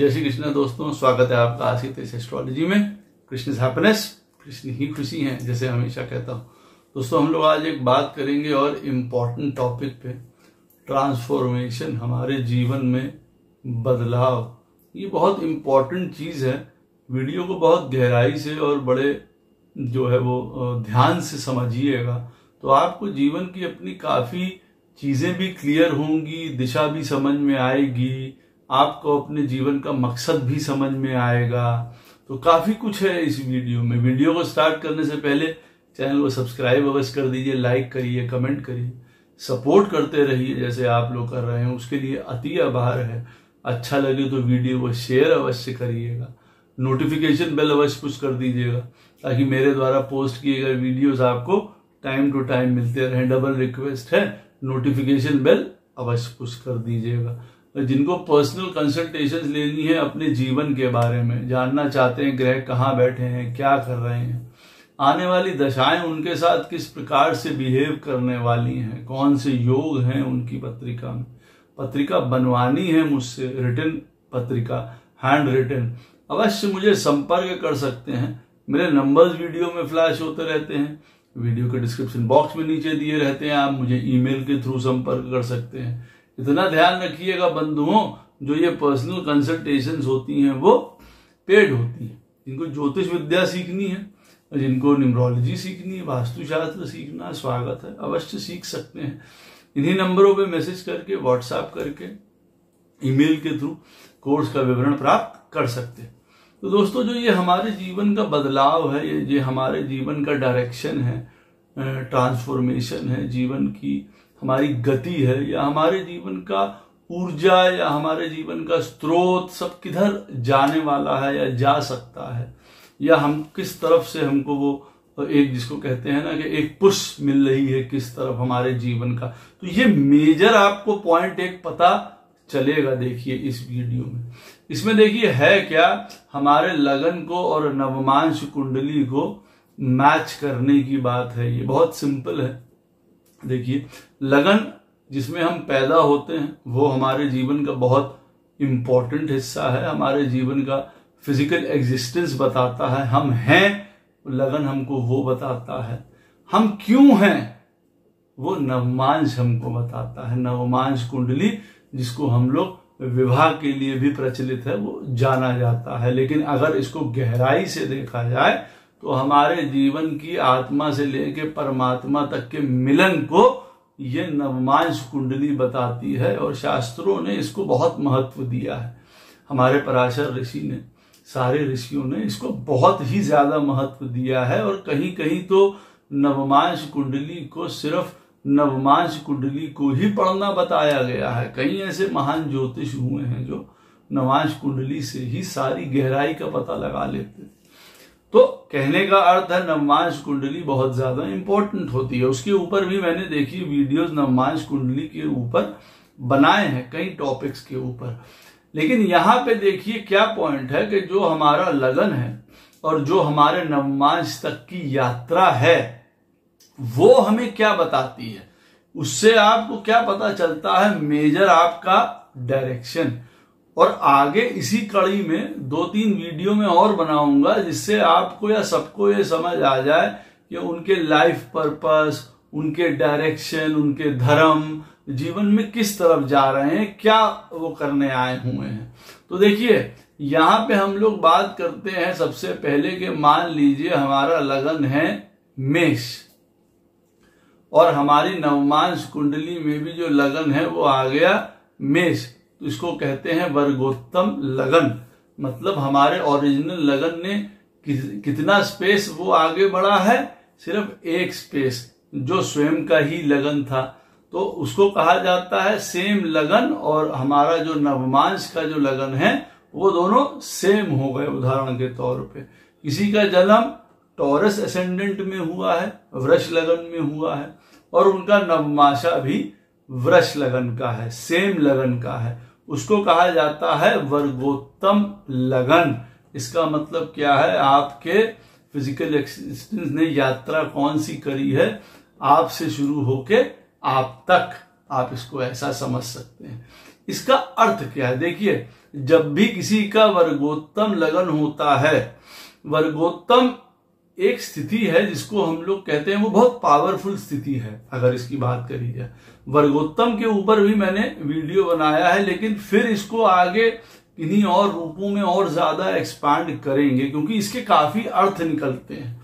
जय श्री कृष्ण दोस्तों, स्वागत है आपका आज की तेज एस्ट्रोलॉजी में। कृष्ण हैप्पीनेस कृष्ण ही खुशी है, जैसे हमेशा कहता हूँ। दोस्तों, हम लोग आज एक बात करेंगे और इम्पोर्टेंट टॉपिक पे। ट्रांसफॉर्मेशन हमारे जीवन में बदलाव, ये बहुत इम्पोर्टेंट चीज़ है। वीडियो को बहुत गहराई से और बड़े जो है वो ध्यान से समझिएगा तो आपको जीवन की अपनी काफ़ी चीज़ें भी क्लियर होंगी, दिशा भी समझ में आएगी। आपको अपने जीवन का मकसद भी समझ में आएगा। तो काफ़ी कुछ है इस वीडियो में। वीडियो को स्टार्ट करने से पहले चैनल को सब्सक्राइब अवश्य कर दीजिए, लाइक करिए, कमेंट करिए। सपोर्ट करते रहिए, जैसे आप लोग कर रहे हैं, उसके लिए अति आभार है। अच्छा लगे तो वीडियो को शेयर अवश्य करिएगा। नोटिफिकेशन बेल अवश्य पुश कर दीजिएगा, ताकि मेरे द्वारा पोस्ट किए गए वीडियोस आपको टाइम टू टाइम मिलते रहे। डबल रिक्वेस्ट है, नोटिफिकेशन बेल अवश्य पुश कर दीजिएगा। जिनको पर्सनल कंसल्टेशन लेनी है अपने जीवन के बारे में, जानना चाहते हैं ग्रह कहाँ बैठे हैं, क्या कर रहे हैं। आने वाली दशाएँ उनके साथ किस प्रकार से बिहेव करने वाली हैं, कौन से योग हैं उनकी पत्रिका में। पत्रिका बनवानी है मुझसे रिटर्न पत्रिका हैंड रिटर्न अवश्य मुझे संपर्क कर सकते हैं। मेरे नंबर्स वीडियो में फ्लैश होते रहते हैं। वीडियो के डिस्क्रिप्शन बॉक्स में नीचे दिए रहते हैं। आप मुझे ईमेल के थ्रू संपर्क कर सकते हैं। इतना ध्यान रखिएगा बंधुओं, जो ये पर्सनल कंसल्टेशन होती हैं, वो पेड होती हैं। जिनको ज्योतिष विद्या सीखनी है, और जिनको न्यूमरोलॉजी सीखनी है, वास्तुशास्त्र सीखना, स्वागत है, अवश्य सीख सकते हैं। इन्हीं नंबरों पे मैसेज करके व्हाट्सएप करके ईमेल के थ्रू कोर्स का विवरण प्राप्त कर सकते हैं। तो दोस्तों, जो ये हमारे जीवन का बदलाव है, ये ये हमारे जीवन का डायरेक्शन है ट्रांसफॉर्मेशन है, जीवन की हमारी गति है या हमारे जीवन का ऊर्जा या हमारे जीवन का स्रोत सब किधर जाने वाला है या जा सकता है? या हम किस तरफ़ से हमको वो एक जिसको कहते हैं ना कि एक पुश मिल रही है किस तरफ़ हमारे जीवन का? तो ये मेजर आपको पॉइंट एक पता चलेगा देखिए इस वीडियो में। इसमें देखिए है क्या हमारे लगन को और नवमांश कुंडली को मैच करने की बात है। ये बहुत सिंपल है। देखिए, लगन जिसमें हम पैदा होते हैं, वो हमारे जीवन का बहुत इंपॉर्टेंट हिस्सा है, हमारे जीवन का फ़िज़िकल एग्जिस्टेंस बताता है, हम हैं, लगन हमको वो बताता है। हम क्यों हैं, वो नवमांश हमको बताता है। नवमांश कुंडली, जिसको हम लोग विवाह के लिए भी प्रचलित है, वो जाना जाता है। लेकिन अगर इसको गहराई से देखा जाए तो हमारे जीवन की आत्मा से लेके परमात्मा तक के मिलन को ये नवमांश कुंडली बताती है और शास्त्रों ने इसको बहुत महत्व दिया है। हमारे पराशर ऋषि ने, सारे ऋषियों ने इसको बहुत ही ज़्यादा महत्व दिया है और कहीं कहीं तो नवमांश कुंडली को सिर्फ़ नवमांश कुंडली को ही पढ़ना बताया गया है। कई ऐसे महान ज्योतिष हुए हैं जो नवांश कुंडली से ही सारी गहराई का पता लगा लेते तो कहने का अर्थ है, नवमांश कुंडली बहुत ज़्यादा इंपॉर्टेंट होती है। उसके ऊपर भी मैंने देखी वीडियोस नवमांश कुंडली के ऊपर बनाए हैं, कई टॉपिक्स के ऊपर। लेकिन यहाँ पे देखिए क्या पॉइंट है कि जो हमारा लगन है और जो हमारे नवमांश तक की यात्रा है, वो हमें क्या बताती है? उससे आपको क्या पता चलता है मेजर आपका डायरेक्शन और आगे इसी कड़ी में दो तीन वीडियो में और बनाऊँगा जिससे आपको या सबको ये समझ आ जाए कि उनके लाइफ पर्पस उनके डायरेक्शन उनके धर्म, जीवन में किस तरफ़ जा रहे हैं, क्या वो करने आए हुए हैं। तो देखिए, यहाँ पे हम लोग बात करते हैं सबसे पहले कि मान लीजिए हमारा लगन है मेष और हमारी नवमांश कुंडली में भी जो लगन है वो आ गया मेष। तो इसको कहते हैं वर्गोत्तम लगन। मतलब हमारे ओरिजिनल लगन ने कितना स्पेस वो आगे बढ़ा है? सिर्फ़ एक स्पेस जो स्वयं का ही लगन था। तो उसको कहा जाता है सेम लगन और हमारा जो नवमांश का जो लगन है, वो दोनों सेम हो गए उदाहरण के तौर पे। किसी का जन्म टॉरस असेंडेंट में हुआ है, वृक्ष लगन में हुआ है, और उनका नवमाशा भी वृक्ष लगन का है सेम लगन का है। उसको कहा जाता है वर्गोत्तम लगन। इसका मतलब क्या है? आपके फ़िज़िकल एक्सिस्टेंस ने यात्रा कौन सी करी है? आपसे शुरू होके आप तक। आप इसको ऐसा समझ सकते हैं। इसका अर्थ क्या है? देखिए, जब भी किसी का वर्गोत्तम लगन होता है, वर्गोत्तम एक स्थिति है जिसको हम लोग कहते हैं वो बहुत पावरफुल स्थिति है, अगर इसकी बात करी जाए। वर्गोत्तम के ऊपर भी मैंने वीडियो बनाया है, लेकिन फिर इसको आगे इन्हीं और रूपों में और ज़्यादा एक्सपांड करेंगे, क्योंकि इसके काफ़ी अर्थ निकलते हैं।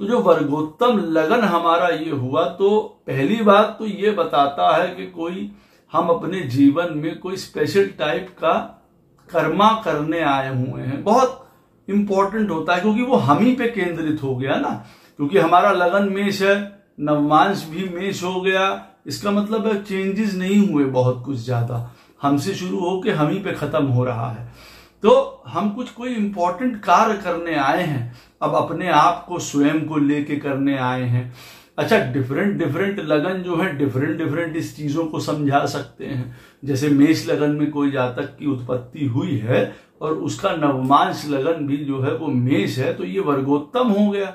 तो जो वर्गोत्तम लगन हमारा ये हुआ तो पहली बात तो ये बताता है कि कोई हम अपने जीवन में कोई स्पेशल टाइप का कर्मा करने आए हुए हैं। बहुत इंपॉर्टेंट होता है, क्योंकि वो हम ही पे केंद्रित हो गया ना, क्योंकि हमारा लगन मेष है, नवमांश भी मेष हो गया इसका मतलब है चेंजेस नहीं हुए बहुत कुछ ज़्यादा। हमसे शुरू होके हम ही पे खत्म हो रहा है। तो हम कुछ कोई इंपॉर्टेंट कार्य करने आए हैं, अब अपने आप को स्वयं को लेके करने आए हैं। अच्छा डिफरेंट डिफरेंट लगन जो है डिफरेंट डिफरेंट इस चीज़ों को समझा सकते हैं। जैसे मेष लगन में कोई जातक की उत्पत्ति हुई है और उसका नवमांश लगन भी जो है वो मेष है तो ये वर्गोत्तम हो गया।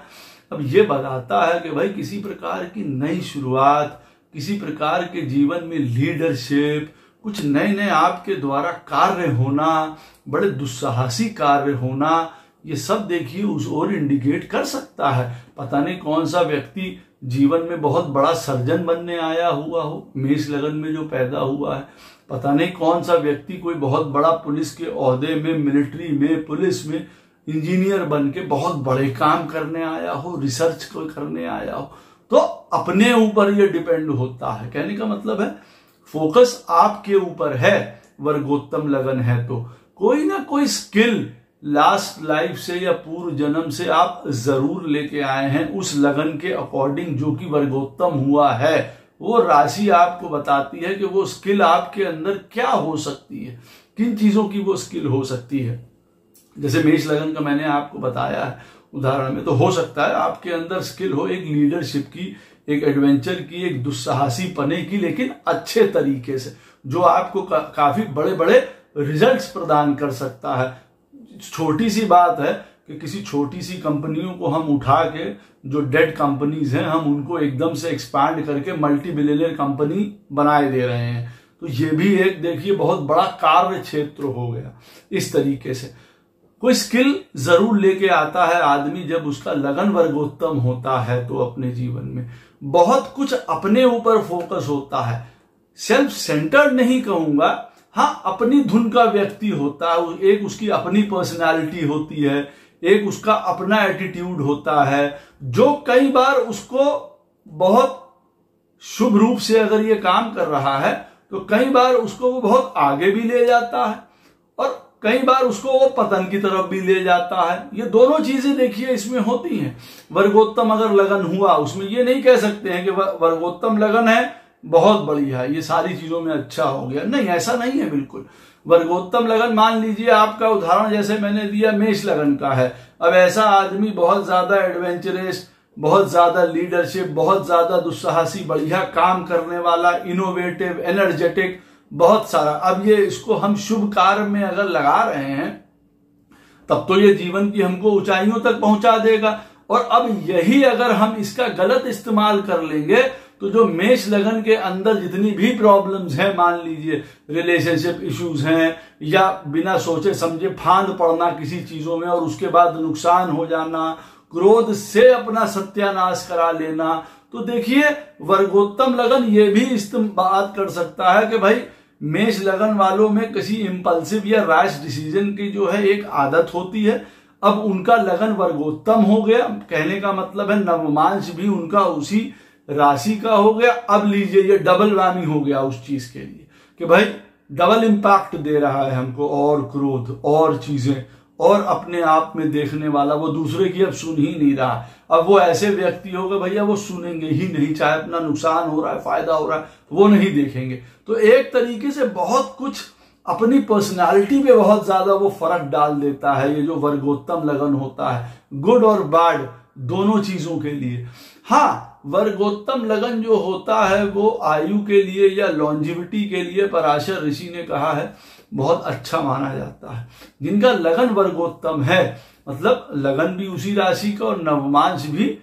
अब ये बताता है कि भाई किसी प्रकार की नई शुरुआत किसी प्रकार के जीवन में लीडरशिप, कुछ नए नए आपके द्वारा कार्य होना, बड़े दुस्साहसी कार्य होना, ये सब देखिए उस ओर इंडिकेट कर सकता है। पता नहीं कौन सा व्यक्ति जीवन में बहुत बड़ा सर्जन बनने आया हुआ हो, मेष लगन में जो पैदा हुआ है। पता नहीं कौन सा व्यक्ति कोई बहुत बड़ा पुलिस के अहदे में, मिलिट्री में, पुलिस में, इंजीनियर बन के बहुत बड़े काम करने आया हो, रिसर्च को करने आया हो। तो अपने ऊपर ये डिपेंड होता है। कहने का मतलब है, फोकस आपके ऊपर है, वर्गोत्तम लगन है तो। कोई ना कोई स्किल लास्ट लाइफ से या पूर्व जन्म से आप ज़रूर लेके आए हैं, उस लगन के अकॉर्डिंग जो कि वर्गोत्तम हुआ है। वो राशि आपको बताती है कि वो स्किल आपके अंदर क्या हो सकती है, किन चीज़ों की वो स्किल हो सकती है। जैसे मेष लगन का मैंने आपको बताया है उदाहरण में तो हो सकता है आपके अंदर स्किल हो एक लीडरशिप की एक एडवेंचर की एक दुस्साहसी पने की लेकिन अच्छे तरीके से जो आपको का, काफ़ी बड़े बड़े रिजल्ट्स प्रदान कर सकता है। छोटी सी बात है कि किसी छोटी सी कंपनियों को हम उठा के जो डेड कंपनीज़ हैं हम उनको एकदम से एक्सपांड करके मल्टी बिलियनर कंपनी बनाए दे रहे हैं। तो ये भी एक देखिए बहुत बड़ा कार्य क्षेत्र हो गया इस तरीके से। कोई स्किल ज़रूर लेके आता है आदमी जब उसका लगन वर्गोत्तम होता है तो अपने जीवन में। बहुत कुछ अपने ऊपर फोकस होता है। सेल्फ सेंटर्ड नहीं कहूँगा। हाँ अपनी धुन का व्यक्ति होता है एक उसकी अपनी पर्सनालिटी होती है, एक उसका अपना एटीट्यूड होता है, जो कई बार उसको बहुत शुभ रूप से अगर ये काम कर रहा है तो कई बार उसको वो बहुत आगे भी ले जाता है। कई बार उसको वो पतन की तरफ़ भी ले जाता है। ये दोनों चीज़ें देखिए इसमें होती हैं। वर्गोत्तम अगर लगन हुआ, उसमें ये नहीं कह सकते हैं कि वर्गोत्तम लगन है, बहुत बढ़िया है, ये सारी चीज़ों में अच्छा हो गया। नहीं, ऐसा नहीं है बिल्कुल। वर्गोत्तम लगन, मान लीजिए आपका उदाहरण जैसे मैंने दिया, मेष लगन का है। अब ऐसा आदमी बहुत ज़्यादा एडवेंचरस बहुत ज़्यादा लीडरशिप बहुत ज़्यादा दुस्साहसी, बढ़िया काम करने वाला इनोवेटिव एनर्जेटिक बहुत सारा। अब ये इसको हम शुभ कार्य में अगर लगा रहे हैं, तब तो ये जीवन की हमको ऊंचाइयों तक पहुँचा देगा। और अब यही अगर हम इसका गलत इस्तेमाल कर लेंगे तो जो मेष लगन के अंदर जितनी भी प्रॉब्लम्स हैं, मान लीजिए रिलेशनशिप इश्यूज़ हैं, या बिना सोचे समझे फांद पड़ना किसी चीज़ों में और उसके बाद नुकसान हो जाना, क्रोध से अपना सत्यानाश करा लेना तो देखिए, वर्गोत्तम लगन ये भी इस्तेमाल कर सकता है कि भाई मेष लगन वालों में किसी इंपल्सिव या रैश डिसीज़न की जो है एक आदत होती है। अब उनका लगन वर्गोत्तम हो गया। कहने का मतलब है नवमांश भी उनका उसी राशि का हो गया। अब लीजिए ये डबल वामी हो गया उस चीज़ के लिए कि भाई डबल इंपैक्ट दे रहा है हमको और क्रोध, और चीज़ें और अपने आप में देखने वाला वो दूसरे की अब सुन ही नहीं रहा। अब वो ऐसे व्यक्ति हो गए, भैया वो सुनेंगे ही नहीं, चाहे अपना नुकसान हो रहा है, फ़ायदा हो रहा है, वो नहीं देखेंगे। तो एक तरीके से बहुत कुछ अपनी पर्सनालिटी पे बहुत ज़्यादा वो फ़र्क डाल देता है, ये जो वर्गोत्तम लगन होता है गुड और बैड दोनों चीज़ों के लिए। हाँ वर्गोत्तम लगन जो होता है वो आयु के लिए या लॉन्जिविटी के लिए, पराशर ऋषि ने कहा है बहुत अच्छा माना जाता है। जिनका लगन वर्गोत्तम है मतलब लगन भी उसी राशि का और नवमांश भी,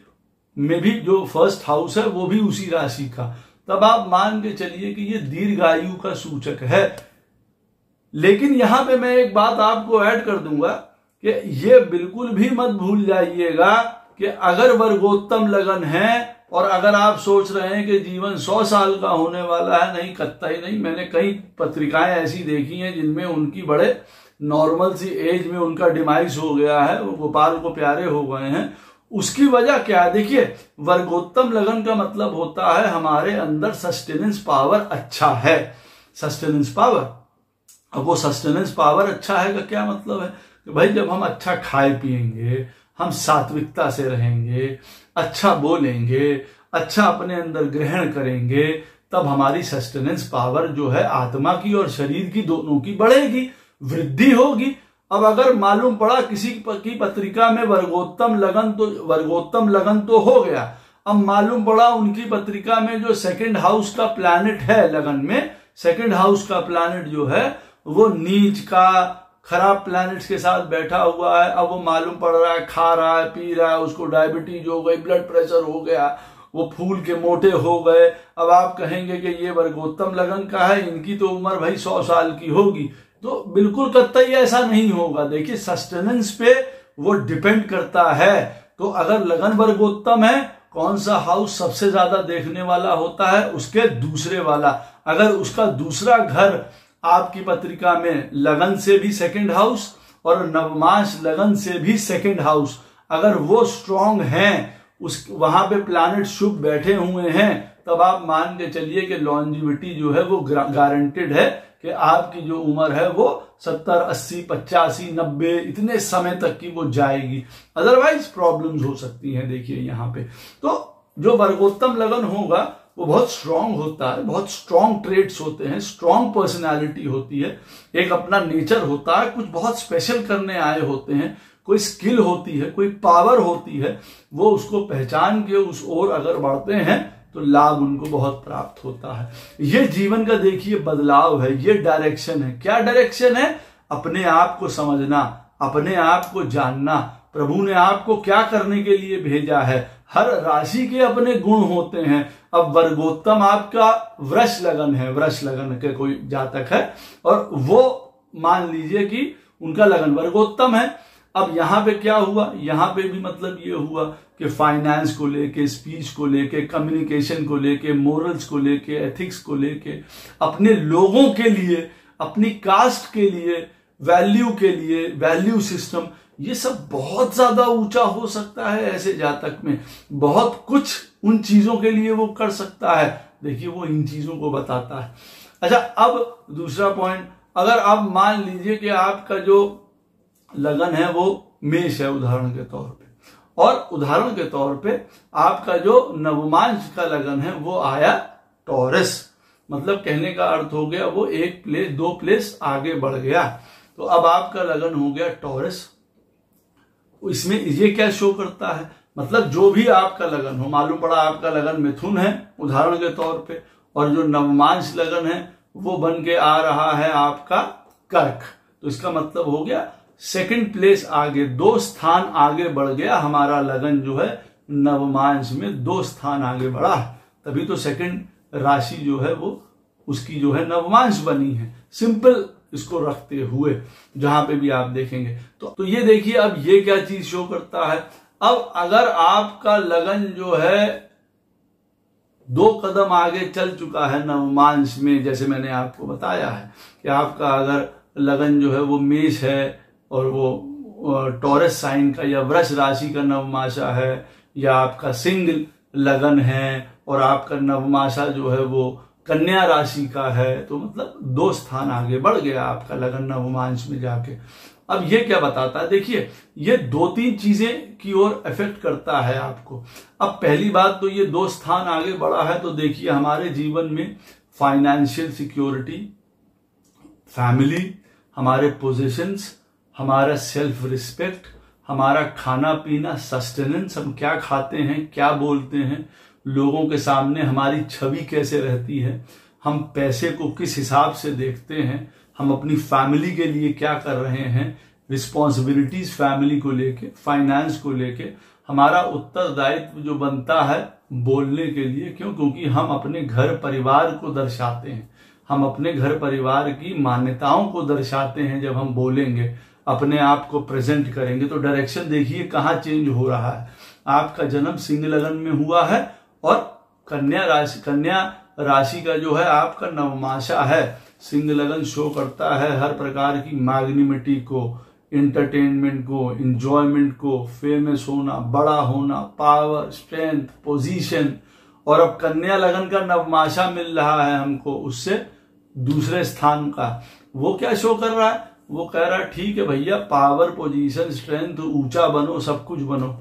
में भी जो फ़र्स्ट हाउस है, वो भी उसी राशि का। तब आप मान के चलिए कि ये दीर्घायु का सूचक है। लेकिन यहाँ पे मैं एक बात आपको ऐड कर दूँगा कि ये बिल्कुल भी मत भूल जाइएगा कि अगर वर्गोत्तम लगन है और अगर आप सोच रहे हैं कि जीवन सौ साल का होने वाला है, नहीं, कत्ता ही नहीं। मैंने कई पत्रिकाएँ ऐसी देखी हैं जिनमें उनकी बड़े नॉर्मल सी एज में उनका डिमाइस हो गया है, वो गोपाल को प्यारे हो गए हैं। उसकी वजह क्या है? देखिए, वर्गोत्तम लगन का मतलब होता है, हमारे अंदर सस्टेनेंस पावर अच्छा है। सस्टेनेंस पावर अब वो सस्टेनेंस पावर अच्छा है का क्या मतलब है? कि भाई, जब हम अच्छा खाए पिएँगे हम सात्विकता से रहेंगे अच्छा बोलेंगे अच्छा अपने अंदर ग्रहण करेंगे, तब हमारी सस्टेनेंस पावर जो है आत्मा की और शरीर की दोनों की बढ़ेगी, वृद्धि होगी। अब अगर मालूम पड़ा किसी की पत्रिका में वर्गोत्तम लगन तो वर्गोत्तम लगन तो हो गया, अब मालूम पड़ा उनकी पत्रिका में जो सेकंड हाउस का प्लैनेट है लगन में सेकंड हाउस का प्लैनेट जो है, वो नीच का खराब प्लैनेट्स के साथ बैठा हुआ है, अब वो मालूम पड़ रहा है, खा रहा है, पी रहा है, उसको डायबिटीज़ हो गई ब्लड प्रेशर हो गया, वो फूल के मोटे हो गए। अब आप कहेंगे कि ये वर्गोत्तम लगन का है, इनकी तो उम्र भाई सौ साल की होगी। तो बिल्कुल कतई ऐसा नहीं होगा। देखिए सस्टेनेंस पे वो डिपेंड करता है। तो अगर लगन वर्गोत्तम है, कौन सा हाउस सबसे ज़्यादा देखने वाला होता है? उसके दूसरे वाला। अगर उसका दूसरा घर आपकी पत्रिका में लगन से भी सेकंड हाउस और नवमाश लगन से भी सेकंड हाउस अगर वो स्ट्रांग हैं, उस, वहाँ पे प्लैनेट शुभ बैठे हुए हैं, तब आप मान के चलिए कि लॉन्जिविटी जो है वो गारंटेड है कि आपकी जो उम्र है वो सत्तर, अस्सी, पचासी, नब्बे, इतने समय तक की वो जाएगी। अदरवाइज़ प्रॉब्लम्स हो सकती हैं, देखिए यहाँ पे। तो जो वर्गोत्तम लगन होगा वो बहुत स्ट्रांग होता है, बहुत स्ट्रांग ट्रेड्स होते हैं स्ट्रांग पर्सनैलिटी होती है, एक अपना नेचर होता है, कुछ बहुत स्पेशल करने आए होते हैं, कोई स्किल होती है, कोई पावर होती है, वो उसको पहचान के उस ओर अगर बढ़ते हैं तो लाभ उनको बहुत प्राप्त होता है। ये जीवन का देखिए बदलाव है, ये डायरेक्शन है। क्या डायरेक्शन है? अपने आप को समझना, अपने आप को जानना। प्रभु ने आपको क्या करने के लिए भेजा है? हर राशि के अपने गुण होते हैं। अब वर्गोत्तम आपका वृक्ष लगन है। वृक्ष लगन के कोई जातक है और वो मान लीजिए कि उनका लगन वर्गोत्तम है। अब यहाँ पे क्या हुआ? यहाँ पे भी मतलब ये हुआ कि फाइनेंस को लेके स्पीच को लेके कम्युनिकेशन को लेके मोरल्स को लेके एथिक्स को लेके, अपने लोगों के लिए, अपनी कास्ट के लिए वैल्यू के लिए वैल्यू सिस्टम ये सब बहुत ज़्यादा ऊँचा हो सकता है ऐसे जातक में। बहुत कुछ उन चीज़ों के लिए वो कर सकता है। देखिए, वो इन चीज़ों को बताता है। अच्छा अब दूसरा पॉइंट अगर आप मान लीजिए कि आपका जो लगन है, वो मेष है उदाहरण के तौर पे। और उदाहरण के तौर पे आपका जो नवमांश का लगन है, वो आया टॉरस। मतलब कहने का अर्थ हो गया, वो एक प्लेस दो प्लेस आगे बढ़ गया। तो अब आपका लगन हो गया टॉरस। इसमें ये क्या शो करता है? मतलब जो भी आपका लगन हो, मालूम पड़ा आपका लगन मिथुन है, उदाहरण के तौर पे, और जो नवमांश लगन है, वो बन के आ रहा है आपका कर्क। तो इसका मतलब हो गया सेकंड प्लेस आगे, दो स्थान आगे बढ़ गया, हमारा लगन जो है, नवमांश में दो स्थान आगे बढ़ा तभी तो सेकंड राशि जो है, वो उसकी जो है नवमांश बनी है। सिंपल इसको रखते हुए, जहाँ पे भी आप देखेंगे। तो तो ये देखिए अब ये क्या चीज़ शो करता है। अब अगर आपका लगन जो है, दो कदम आगे चल चुका है नवमांश में, जैसे मैंने आपको बताया है कि आपका अगर लगन जो है वो मेष है और वो टॉरस साइन का या वृक्ष राशि का नवमाशा है, या आपका सिंह लगन है और आपका नवमाशा जो है वो कन्या राशि का है तो मतलब दो स्थान आगे बढ़ गया आपका लगन नवमांश में जाके। अब ये क्या बताता है? देखिए, ये दो तीन चीज़ें की ओर इफ़ेक्ट करता है आपको। अब पहली बात तो ये दो स्थान आगे बढ़ा है तो देखिए हमारे जीवन में फाइनेंशियल सिक्योरिटी फैमिली हमारे पोजीशंस हमारा सेल्फ रिस्पेक्ट हमारा खाना पीना सस्टेनेंस हम क्या खाते हैं, क्या बोलते हैं लोगों के सामने हमारी छवि कैसे रहती है, हम पैसे को किस हिसाब से देखते हैं, हम अपनी फैमिली के लिए क्या कर रहे हैं, रिस्पॉन्सिबिलिटीज फैमिली को लेके, फाइनेंस को लेके, हमारा उत्तरदायित्व जो बनता है बोलने के लिए, क्यों? क्योंकि हम अपने घर परिवार को दर्शाते हैं। हम अपने घर परिवार की मान्यताओं को दर्शाते हैं जब हम बोलेंगे, अपने आप को प्रेजेंट करेंगे। तो डायरेक्शन देखिए कहाँ चेंज हो रहा है। आपका जन्म सिंह लगन में हुआ है और कन्या राशि कन्या राशि का जो है आपका नवमाशा है। सिंह लगन शो करता है हर प्रकार की मैग्निमिटी को इंटरटेनमेंट को इंजॉयमेंट को फ़ेमस होना, बड़ा होना पावर स्ट्रेंथ पोजीशन और अब कन्या लगन का नवमाशा मिल रहा है हमको उससे दूसरे स्थान का। वो क्या शो कर रहा है? वो कह रहा है, ठीक है भैया पावर पोजीशन स्ट्रेंथ ऊँचा बनो, सब कुछ बनो।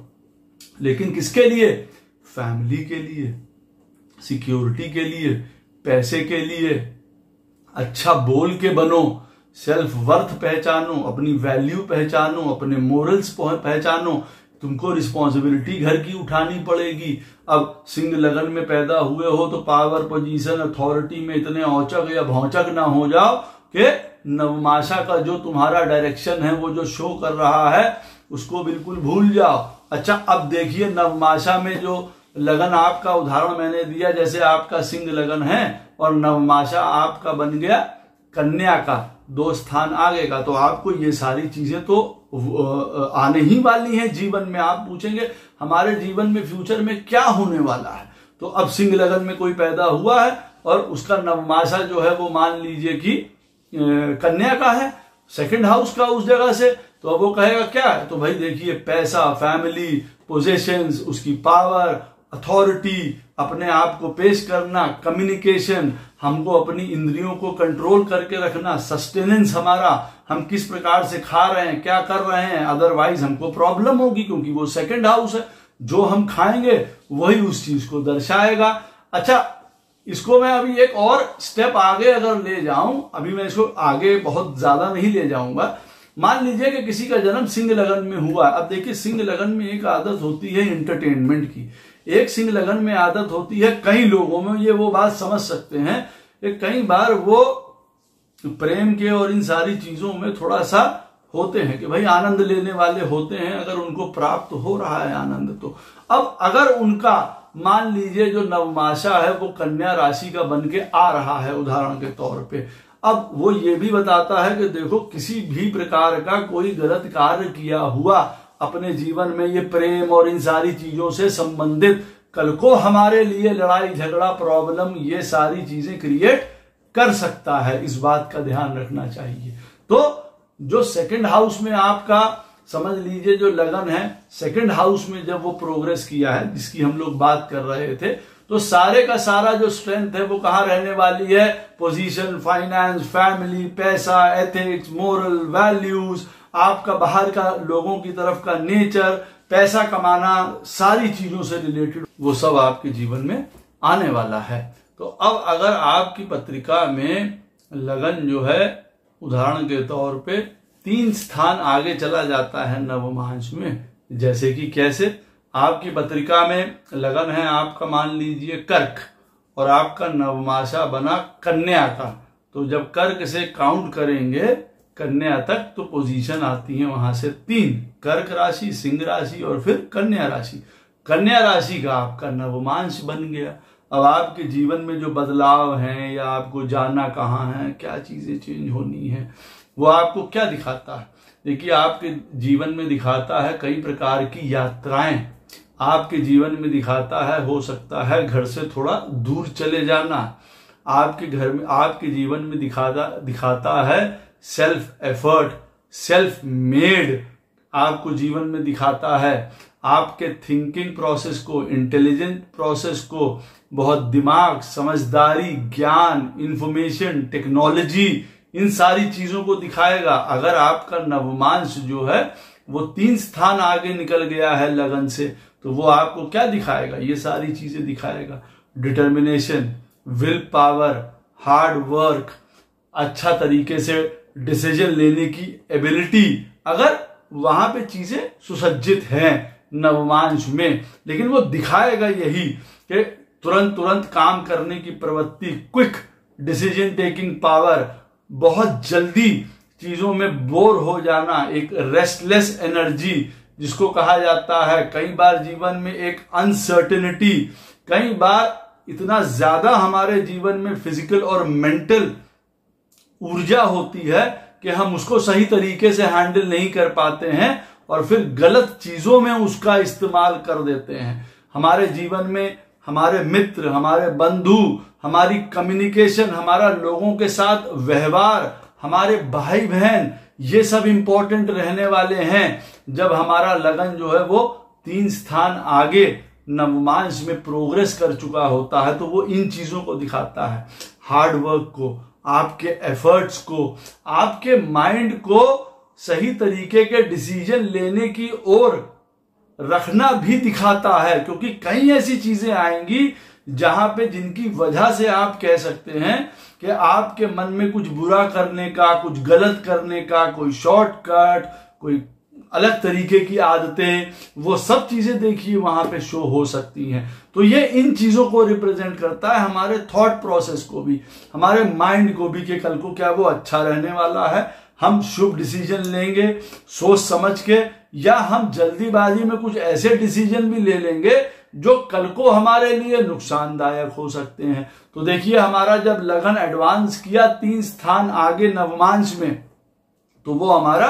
लेकिन किसके लिए? फैमिली के लिए, सिक्योरिटी के लिए, पैसे के लिए अच्छा बोल के बनो, सेल्फ वर्थ पहचानो, अपनी वैल्यू पहचानो, अपने मोरल्स पहचानो, तुमको रिस्पॉन्सिबिलिटी घर की उठानी पड़ेगी। अब सिंह लगन में पैदा हुए हो तो पावर पोजीशन अथॉरिटी में इतने औचक या भौचक ना हो जाओ कि नवमाशा का जो तुम्हारा डायरेक्शन है, वो जो शो कर रहा है, उसको बिल्कुल भूल जाओ। अच्छा अब देखिए नवमाशा में जो लगन आपका उदाहरण मैंने दिया, जैसे आपका सिंह लगन है और नवमाशा आपका बन गया कन्या का, दो स्थान आगे का तो आपको ये सारी चीज़ें तो आने ही वाली हैं जीवन में। आप पूछेंगे, हमारे जीवन में फ्यूचर में क्या होने वाला है? तो अब सिंह लगन में कोई पैदा हुआ है और उसका नवमाशा जो है वो मान लीजिए कि कन्या का है सेकंड हाउस का उस जगह से तो अब वो कहेगा क्या? है तो भाई देखिए, पैसा फैमिली पोजेशंस उसकी पावर अथॉरिटी अपने आप को पेश करना कम्युनिकेशन हमको अपनी इंद्रियों को कंट्रोल करके रखना सस्टेनेंस हमारा, हम किस प्रकार से खा रहे हैं, क्या कर रहे हैं अदरवाइज़ हमको प्रॉब्लम होगी क्योंकि वो सेकंड हाउस है। जो हम खाएँगे, वही उस चीज़ को दर्शाएगा। अच्छा इसको मैं अभी एक और स्टेप आगे अगर ले जाऊँ, अभी मैं इसको आगे बहुत ज़्यादा नहीं ले जाऊँगा। मान लीजिए कि किसी का जन्म सिंह लगन में हुआ। अब देखिए, सिंह लगन में एक आदत होती है इंटरटेनमेंट की। एक सिंह लगन में आदत होती है, कई लोगों में, ये वो बात समझ सकते हैं कि कई बार वो प्रेम के और इन सारी चीज़ों में थोड़ा सा होते हैं कि भाई आनंद लेने वाले होते हैं, अगर उनको प्राप्त हो रहा है आनंद तो। अब अगर उनका, मान लीजिए जो नवमाशा है, वो कन्या राशि का बन के आ रहा है उदाहरण के तौर पे, अब वो ये भी बताता है कि देखो, किसी भी प्रकार का कोई गलत कार्य किया हुआ अपने जीवन में ये प्रेम और इन सारी चीज़ों से संबंधित कल को हमारे लिए लड़ाई, झगड़ा, प्रॉब्लम, ये सारी चीज़ें क्रिएट कर सकता है। इस बात का ध्यान रखना चाहिए। तो जो सेकंड हाउस में आपका, समझ लीजिए जो लगन है सेकंड हाउस में जब वो प्रोग्रेस किया है, जिसकी हम लोग बात कर रहे थे तो सारे का सारा जो स्ट्रेंथ है, वो कहाँ रहने वाली है? पोजीशन फाइनेंस फैमिली पैसा एथिक्स मोरल वैल्यूज़ आपका बाहर का लोगों की तरफ़ का नेचर, पैसा कमाना, सारी चीज़ों से रिलेटेड वो सब आपके जीवन में आने वाला है। तो अब अगर आपकी पत्रिका में लगन जो है, उदाहरण के तौर पे तीन स्थान आगे चला जाता है नवमांश में, जैसे कि कैसे? आपकी पत्रिका में लगन है आपका, मान लीजिए, कर्क, और आपका नवमाशा बना कन्या का। तो जब कर्क से काउंट करेंगे कन्या तक तो पोजीशन आती है वहाँ से तीन, कर्क राशि, सिंह राशि और फिर कन्या राशि। कन्या राशि का आपका नवमांश बन गया। अब आपके जीवन में जो बदलाव हैं या आपको जाना कहाँ है, क्या चीज़ें चेंज होनी है, वो आपको क्या दिखाता है? देखिए, आपके जीवन में दिखाता है कई प्रकार की यात्राएँ। आपके जीवन में दिखाता है, हो सकता है घर से थोड़ा दूर चले जाना। आपके घर में, आपके जीवन में दिखाता दिखाता है सेल्फ एफर्ट सेल्फ मेड आपको जीवन में दिखाता है। आपके थिंकिंग प्रोसेस को इंटेलिजेंट प्रोसेस को, बहुत दिमाग, समझदारी, ज्ञान इंफॉर्मेशन टेक्नोलॉजी इन सारी चीज़ों को दिखाएगा। अगर आपका नवमांश जो है, वो तीन स्थान आगे निकल गया है लगन से तो वो आपको क्या दिखाएगा? ये सारी चीज़ें दिखाएगा। Determination will power hard work अच्छा तरीके से डिसीज़न लेने की एबिलिटी अगर वहाँ पे चीज़ें सुसज्जित हैं नवमांश में, लेकिन वो दिखाएगा यही कि तुरंत तुरंत काम करने की प्रवृत्ति क्विक डिसीज़न टेकिंग पावर बहुत जल्दी चीज़ों में बोर हो जाना, एक रेस्टलेस एनर्जी जिसको कहा जाता है, कई बार जीवन में एक अनसर्टेनिटी कई बार इतना ज़्यादा हमारे जीवन में फ़िज़िकल और मेंटल ऊर्जा होती है कि हम उसको सही तरीके से हैंडल नहीं कर पाते हैं और फिर गलत चीज़ों में उसका इस्तेमाल कर देते हैं। हमारे जीवन में हमारे मित्र, हमारे बंधु, हमारी कम्युनिकेशन हमारा लोगों के साथ व्यवहार, हमारे भाई बहन ये सब इंपॉर्टेंट रहने वाले हैं। जब हमारा लगन जो है वो तीन स्थान आगे नवमांश में प्रोग्रेस कर चुका होता है तो वो इन चीज़ों को दिखाता है। हार्ड वर्क को आपके एफर्ट्स को, आपके माइंड को सही तरीके के डिसीज़न लेने की ओर रखना भी दिखाता है, क्योंकि कई ऐसी चीज़ें आएँगी जहाँ पे जिनकी वजह से आप कह सकते हैं कि आपके मन में कुछ बुरा करने का, कुछ गलत करने का, कोई शॉर्टकट कोई अलग तरीके की आदतें, वो सब चीज़ें देखिए वहाँ पे शो हो सकती हैं। तो ये इन चीज़ों को रिप्रेजेंट करता है हमारे थॉट प्रोसेस को भी, हमारे माइंड को भी कि कल को क्या वो अच्छा रहने वाला है। हम शुभ डिसीज़न लेंगे, सोच समझ के, या हम जल्दीबाजी में कुछ ऐसे डिसीज़न भी ले लेंगे जो कल को हमारे लिए नुकसानदायक हो सकते हैं। तो देखिए हमारा जब लगन एडवांस किया तीन स्थान आगे नवमांश में तो वो हमारा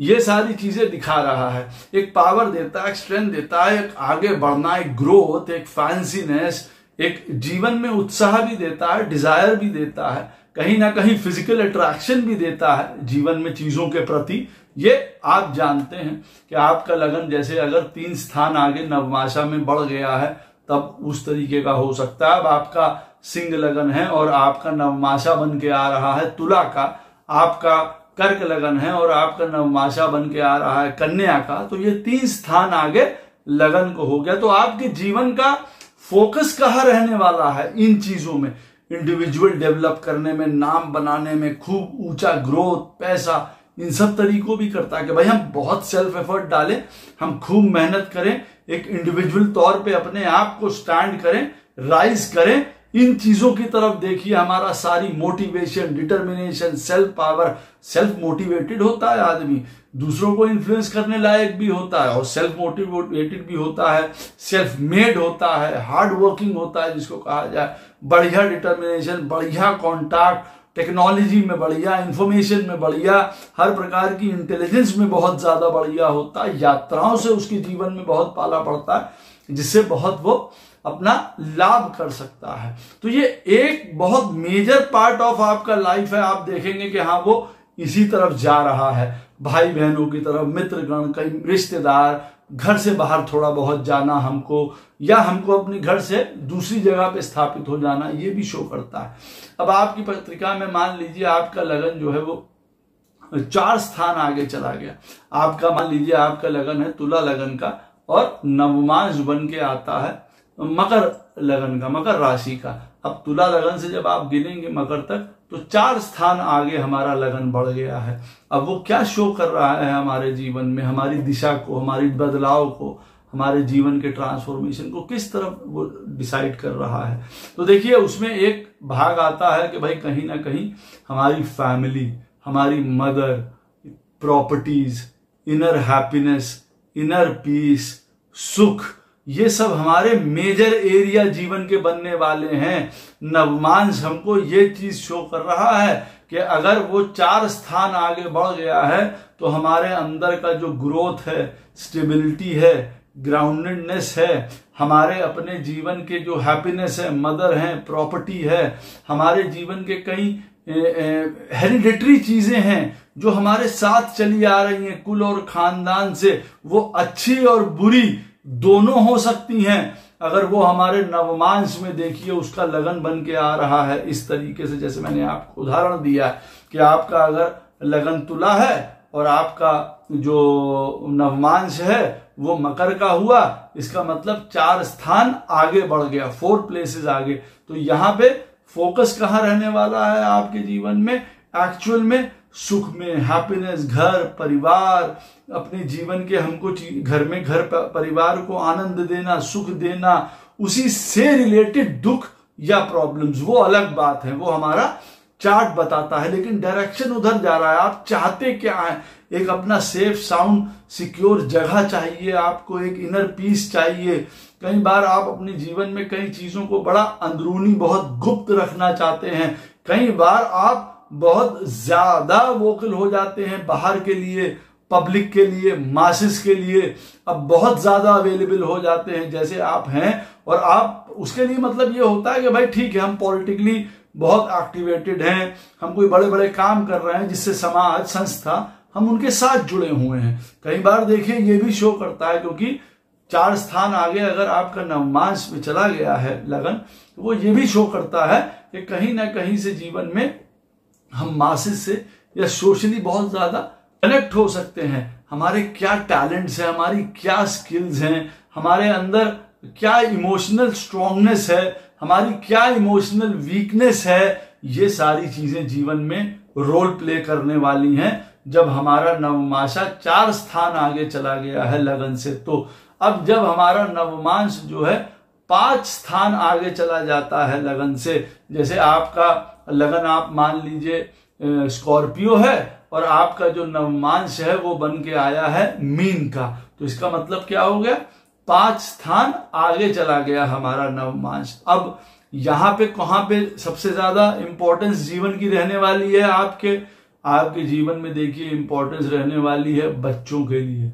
ये सारी चीज़ें दिखा रहा है। एक पावर देता है स्ट्रेंथ देता है, एक आगे बढ़ना, एक ग्रोथ एक फैंसीनेस एक जीवन में उत्साह भी देता है डिज़ायर भी देता है, कहीं ना कहीं फ़िज़िकल अट्रैक्शन भी देता है जीवन में चीज़ों के प्रति। ये आप जानते हैं कि आपका लगन जैसे अगर तीन स्थान आगे नवमाशा में बढ़ गया है, तब उस तरीके का हो सकता है। अब आपका सिंह लगन है और आपका नवमाशा बन के आ रहा है, तुला का। आपका कर्क लगन है और आपका नवमाशा बन के आ रहा है कन्या का तो ये तीन स्थान आगे लगन को हो गया। तो आपके जीवन का फोकस कहाँ रहने वाला है इन चीज़ों में? इंडिविजुअल डेवलप करने में, नाम बनाने में, खूब ऊँचा ग्रोथ पैसा, इन सब तरीकों भी करता है कि भाई हम बहुत सेल्फ एफर्ट डालें, हम खूब मेहनत करें, एक इंडिविजुअल तौर पे अपने आप को स्टैंड करें राइज करें इन चीज़ों की तरफ़ देखिए, हमारा सारी motivation determination self power self motivated होता है आदमी। दूसरों को इन्फ्लुएंस करने लायक भी होता है और सेल्फ मोटिवेटेड भी होता है सेल्फ मेड होता है हार्ड वर्किंग होता है, जिसको कहा जाए। बढ़िया डिटर्मिनेशन बढ़िया कॉन्टैक्ट टेक्नोलॉजी में बढ़िया इंफॉर्मेशन में बढ़िया, हर प्रकार की इंटेलिजेंस में बहुत ज़्यादा बढ़िया होता है। यात्राओं से उसके जीवन में बहुत पाला पड़ता है, जिससे बहुत वो अपना लाभ कर सकता है। तो ये एक बहुत मेजर पार्ट ऑफ़ आपका लाइफ है। आप देखेंगे कि हाँ वो इसी तरफ़ जा रहा है। भाई बहनों की तरफ़, मित्रगण, कई रिश्तेदार, घर से बाहर थोड़ा बहुत जाना हमको, या हमको अपने घर से दूसरी जगह पे स्थापित हो जाना, ये भी शो करता है। अब आपकी पत्रिका में मान लीजिए आपका लगन जो है वो चार स्थान आगे चला गया। आपका मान लीजिए आपका लगन है तुला लगन का और नवमांश बन के आता है मकर लगन का, मकर राशि का। अब तुला लगन से जब आप गिनेंगे मकर तक तो चार स्थान आगे हमारा लगन बढ़ गया है। अब वो क्या शो कर रहा है हमारे जीवन में, हमारी दिशा को, हमारी बदलाव को, हमारे जीवन के ट्रांसफॉर्मेशन को, किस तरफ़ वो डिसाइड कर रहा है? तो देखिए, उसमें एक भाग आता है कि भाई कहीं ना कहीं हमारी फैमिली हमारी mother properties inner happiness inner peace सुख ये सब हमारे मेजर एरिया जीवन के बनने वाले हैं। नवमांश हमको ये चीज़ शो कर रहा है कि अगर वो चार स्थान आगे बढ़ गया है तो हमारे अंदर का जो ग्रोथ है स्टेबिलिटी है ग्राउंडेडनेस है, हमारे अपने जीवन के जो हैप्पीनेस है मदर है प्रॉपर्टी है, हमारे जीवन के कई हेरिडेटरी चीज़ें हैं, जो हमारे साथ चली आ रही हैं, कुल और खानदान से, वो अच्छी और बुरी दोनों हो सकती हैं। अगर वो हमारे नवमांश में देखिए, उसका लगन बन के आ रहा है, इस तरीके से जैसे मैंने आपको उदाहरण दिया कि आपका अगर लगन तुला है और आपका जो नवमांश है, वो मकर का हुआ, इसका मतलब चार स्थान आगे बढ़ गया फोर प्लेसेस आगे। तो यहाँ पे फोकस कहाँ रहने वाला है आपके जीवन में? एक्चुअल में सुख में हैप्पीनेस घर, परिवार, अपने जीवन के हमको घर में घर परिवार को आनंद देना, सुख देना, उसी से रिलेटेड दुख या प्रॉब्लम्स वो अलग बात है, वो हमारा चार्ट बताता है, लेकिन डायरेक्शन उधर जा रहा है, आप चाहते क्या है? एक अपना सेफ़ साउंड सिक्योर जगह चाहिए, आपको एक इनर पीस चाहिए। कई बार आप अपने जीवन में कई चीज़ों को बड़ा अंदरूनी, बहुत गुप्त रखना चाहते हैं। कई बार आप बहुत ज़्यादा वोकल हो जाते हैं बाहर के लिए, पब्लिक के लिए, मासिस के लिए। अब बहुत ज़्यादा अवेलेबल हो जाते हैं जैसे आप हैं। और आप, उसके लिए मतलब ये होता है कि भाई ठीक है, हम पॉलिटिकली बहुत एक्टिवेटेड हैं। हम कोई बड़े बड़े काम कर रहे हैं जिससे समाज, संस्था, हम उनके साथ जुड़े हुए हैं। कई बार देखिए ये भी शो करता है क्योंकि चार स्थान आगे अगर आपका नवमांश में चला गया है लगन तो वो ये भी शो करता है कि कहीं ना कहीं से जीवन में हम मासिस से या सोशली बहुत ज़्यादा कनेक्ट हो सकते हैं। हमारे क्या टैलेंट्स हैं, हमारी क्या स्किल्स हैं, हमारे अंदर क्या इमोशनल स्ट्रांगनेस है, हमारी क्या इमोशनल वीकनेस है, ये सारी चीज़ें जीवन में रोल प्ले करने वाली हैं। जब हमारा नवमाशा चार स्थान आगे चला गया है लगन से तो अब जब हमारा नवमांश जो है पाँच स्थान आगे चला जाता है लगन से, जैसे आपका लगन आप मान लीजिए स्कॉर्पियो है और आपका जो नवमांश है वो बन के आया है मीन का। तो इसका मतलब क्या हो गया? पाँच स्थान आगे चला गया हमारा नवमांश। अब यहाँ पे कहाँ पे सबसे ज़्यादा इंपॉर्टेंस जीवन की रहने वाली है आपके? आपके जीवन में देखिए इंपॉर्टेंस रहने वाली है बच्चों के लिए।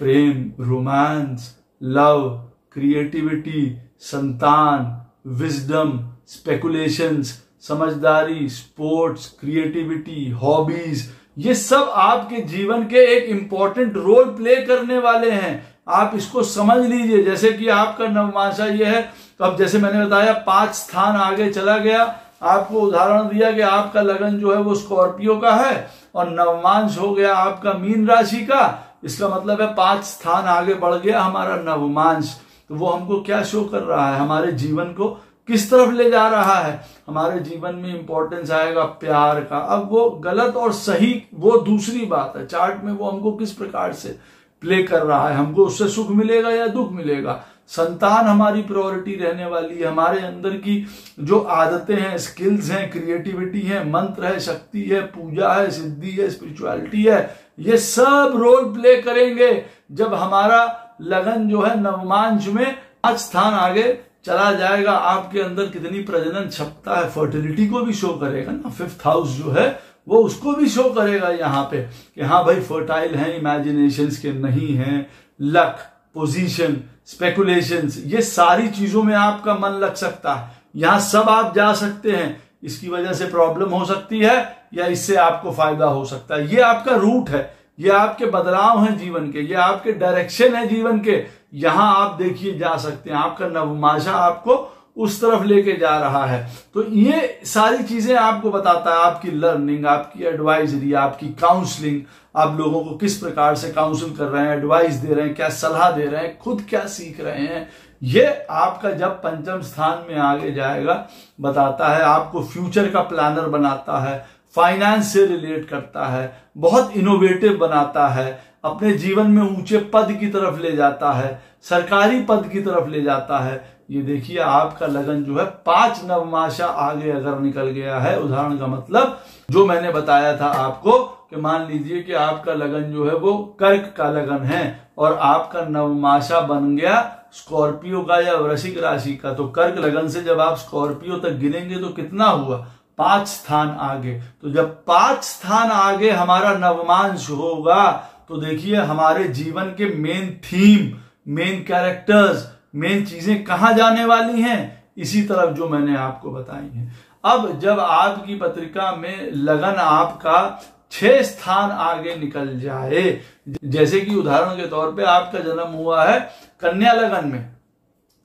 प्रेम रोमांस लव क्रिएटिविटी संतान विजडम स्पेकुलेशंस समझदारी स्पोर्ट्स क्रिएटिविटी हॉबीज ये सब आपके जीवन के एक इंपॉर्टेंट रोल प्ले करने वाले हैं। आप इसको समझ लीजिए। जैसे कि आपका नवमाशा ये है तो अब जैसे मैंने बताया, पाँच स्थान आगे चला गया। आपको उदाहरण दिया कि आपका लगन जो है वो स्कॉर्पियो का है और नवमांश हो गया आपका मीन राशि का। इसका मतलब है पाँच स्थान आगे बढ़ गया हमारा नवमांश। तो वो हमको क्या शो कर रहा है? हमारे जीवन को किस तरफ़ ले जा रहा है? हमारे जीवन में इंपॉर्टेंस आएगा प्यार का। अब वो गलत और सही, वो दूसरी बात है। चार्ट में वो हमको किस प्रकार से प्ले कर रहा है? हमको उससे सुख मिलेगा या दुख मिलेगा? संतान हमारी प्रायोरिटी रहने वाली है। हमारे अंदर की जो आदतें हैं स्किल्स हैं क्रिएटिविटी है, मंत्र है, शक्ति है, पूजा है, सिद्धि है स्पिरिचुअलिटी है, ये सब रोल प्ले करेंगे। जब हमारा लगन जो है, नवमांश में, पाँच स्थान आगे चला जाएगा, आपके अंदर कितनी प्रजनन क्षमता है फर्टिलिटी को भी शो करेगा ना फिफ्थ हाउस जो है, वो उसको भी शो करेगा यहाँ पे कि हाँ भाई फर्टाइल है इमेजिनेशन के नहीं है लक पोजीशन स्पेकुलेशन ये सारी चीज़ों में आपका मन लग सकता है। यहाँ सब आप जा सकते हैं, इसकी वजह से प्रॉब्लम हो सकती है या इससे आपको फ़ायदा हो सकता है। ये आपका रूट है ये आपके बदलाव हैं जीवन के, ये आपके डायरेक्शन है जीवन के। यहाँ आप देखिए जा सकते हैं, आपका नवमाशा आपको उस तरफ़ लेके जा रहा है। तो ये सारी चीज़ें आपको बताता है, आपकी लर्निंग आपकी एडवाइजरी आपकी काउंसलिंग आप लोगों को किस प्रकार से काउंसिल कर रहे हैं एडवाइस दे रहे हैं, क्या सलाह दे रहे हैं, खुद क्या सीख रहे हैं। ये आपका जब पंचम स्थान में आगे जाएगा, बताता है, आपको फ्यूचर का प्लानर बनाता है फाइनेंस से रिलेट करता है, बहुत इनोवेटिव बनाता है, अपने जीवन में ऊँचे पद की तरफ़ ले जाता है, सरकारी पद की तरफ़ ले जाता है। ये देखिए, आपका लगन जो है पाँच नवमाशा आगे अगर निकल गया है, उदाहरण का मतलब जो मैंने बताया था आपको कि मान लीजिए कि आपका लगन जो है वो कर्क का लगन है और आपका नवमाशा बन गया स्कॉर्पियो का या वृश्चिक राशि का तो कर्क लगन से जब आप स्कॉर्पियो तक गिनेंगे तो कितना हुआ? पाँच स्थान आगे। तो जब पाँच स्थान आगे हमारा नवमांश होगा तो देखिए हमारे जीवन के main theme main characters main चीज़ें कहाँ जाने वाली हैं? इसी तरफ़ जो मैंने आपको बताई हैं। अब जब आपकी पत्रिका में लगन आपका छह स्थान आगे निकल जाए, जैसे कि उदाहरण के तौर पे आपका जन्म हुआ है कन्या लगन में,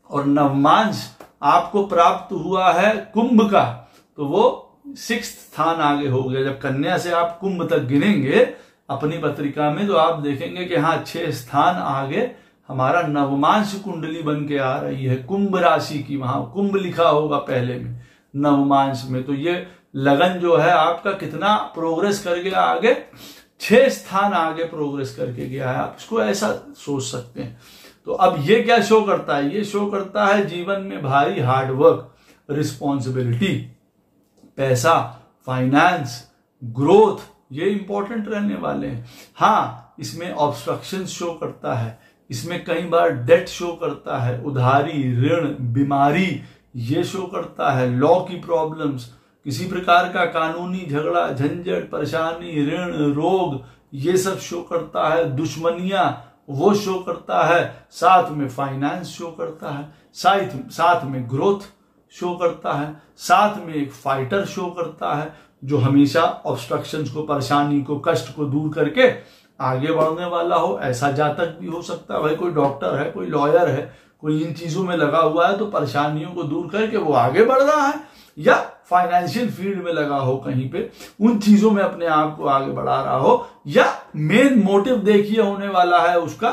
और नवमांश आपको प्राप्त हुआ है कुंभ का। तो वो सिक्स स्थान आगे हो गया। जब कन्या से आप कुंभ तक गिनेंगे अपनी पत्रिका में तो आप देखेंगे कि हाँ छह स्थान आगे हमारा नवमांश कुंडली बन के आ रही है, कुंभ राशि की। वहाँ कुंभ लिखा होगा पहले में, नवमांश में। तो ये लगन जो है, आपका कितना प्रोग्रेस कर गया आगे, छह स्थान आगे प्रोग्रेस करके गया है। आप इसको ऐसा सोच सकते हैं। तो अब ये क्या शो करता है? ये शो करता है जीवन में भारी हार्डवर्क रिस्पॉन्सिबिलिटी पैसा फाइनेंस ग्रोथ ये इंपॉर्टेंट रहने वाले हैं। हाँ इसमें ऑब्स्ट्रक्शन शो करता है। इसमें कई बार डेट शो करता है। उधारी, ऋण, बीमारी, ये शो करता है। लॉ की प्रॉब्लम्स किसी प्रकार का कानूनी झगड़ा, झंझट, परेशानी, ऋण, रोग, ये सब शो करता है। दुश्मनियाँ, वो शो करता है। साथ में फाइनेंस शो करता है। साथ साथ में ग्रोथ शो करता है, साथ में एक फाइटर शो करता है, जो हमेशा ऑब्स्ट्रक्शन को, परेशानी को, कष्ट को दूर करके आगे बढ़ने वाला हो, ऐसा जातक भी हो सकता है। भाई, कोई डॉक्टर है, कोई लॉयर है, कोई इन चीज़ों में लगा हुआ है तो परेशानियों को दूर करके वो आगे बढ़ रहा है, या फाइनेंशियल फ़ील्ड में लगा हो, कहीं पे उन चीज़ों में अपने आप को आगे बढ़ा रहा हो, या मेन मोटिव देखिए होने वाला है उसका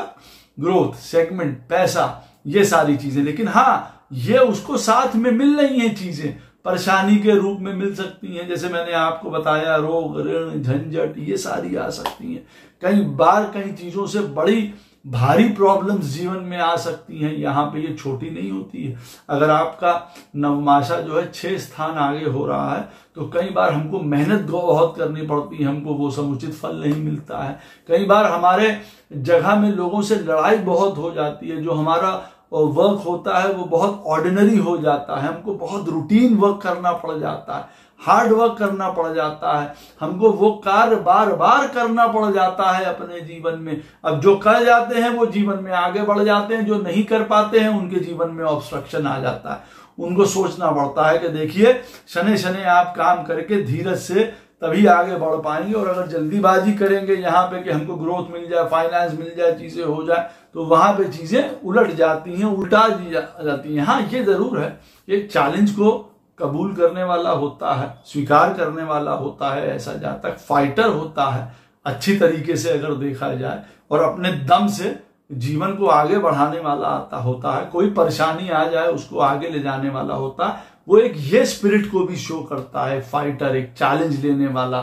ग्रोथ सेगमेंट पैसा, ये सारी चीज़ें। लेकिन हाँ ये उसको साथ में मिल रही हैं चीज़ें, परेशानी के रूप में मिल सकती हैं। जैसे मैंने आपको बताया, रोग, ऋण, झंझट, ये सारी आ सकती हैं। कई बार कई चीज़ों से बड़ी भारी प्रॉब्लम्स जीवन में आ सकती हैं। यहाँ पे ये छोटी नहीं होती है। अगर आपका नवमाशा जो है छह स्थान आगे हो रहा है तो कई बार हमको मेहनत बहुत करनी पड़ती है। हमको वो समुचित फल नहीं मिलता है। कई बार हमारे जगह में लोगों से लड़ाई बहुत हो जाती है, जो हमारा वर्क होता है, वो बहुत ऑर्डिनरी हो जाता है। हमको बहुत रूटीन वर्क करना पड़ जाता है। हार्ड वर्क करना पड़ जाता है। हमको वो कार्य बार बार करना पड़ जाता है अपने जीवन में। अब जो कर जाते हैं, वो जीवन में आगे बढ़ जाते हैं। जो नहीं कर पाते हैं, उनके जीवन में ऑब्स्ट्रक्शन आ जाता है। उनको सोचना पड़ता है कि देखिए शनि शनि आप काम करके धीरज से तभी आगे बढ़ पाएँगे और अगर जल्दीबाजी करेंगे, यहाँ पे कि हमको ग्रोथ मिल जाए फाइनेंस मिल जाए, चीज़ें हो जाए तो वहाँ पे चीज़ें उलट जाती हैं, उल्टा दी जाती हैं। हाँ ये ज़रूर है। एक चैलेंज को कबूल करने वाला होता है, स्वीकार करने वाला होता है, ऐसा जातक फाइटर होता है, अच्छी तरीके से अगर देखा जाए और अपने दम से जीवन को आगे बढ़ाने वाला आता होता है, कोई परेशानी आ जाए, उसको आगे ले जाने वाला होता है वो एक ये स्पिरिट को भी शो करता है फाइटर एक चैलेंज लेने वाला।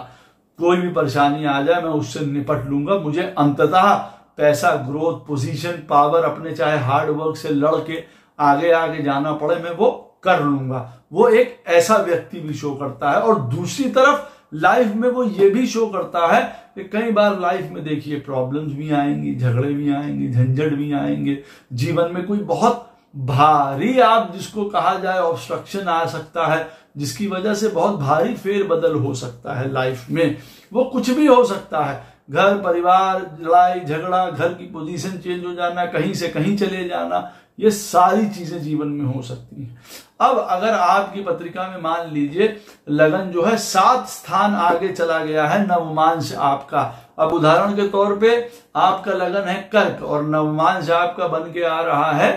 कोई भी परेशानी आ जाए, मैं उससे निपट लूँगा, मुझे अंततः पैसा ग्रोथ पोजीशन पावर अपने चाहे हार्ड वर्क से लड़ के आगे आगे जाना पड़े, मैं वो कर लूँगा। वो एक ऐसा व्यक्ति भी शो करता है और दूसरी तरफ़ लाइफ में वो ये भी शो करता है कि कई बार लाइफ में देखिए प्रॉब्लम्स भी आएँगी, झगड़े भी आएँगे, झंझट भी आएँगे। जीवन में कोई बहुत भारी आप जिसको कहा जाए ऑब्स्ट्रक्शन आ सकता है, जिसकी वजह से बहुत भारी फेर बदल हो सकता है लाइफ में। वो कुछ भी हो सकता है घर, परिवार, लड़ाई, झगड़ा, घर की पोजीशन चेंज हो जाना, कहीं से कहीं चले जाना, ये सारी चीज़ें जीवन में हो सकती हैं। अब अगर आपकी पत्रिका में मान लीजिए, लगन जो है सात स्थान आगे चला गया है, नवमांश आपका। अब उदाहरण के तौर पे आपका लगन है कर्क और नवमांश आपका बन के आ रहा है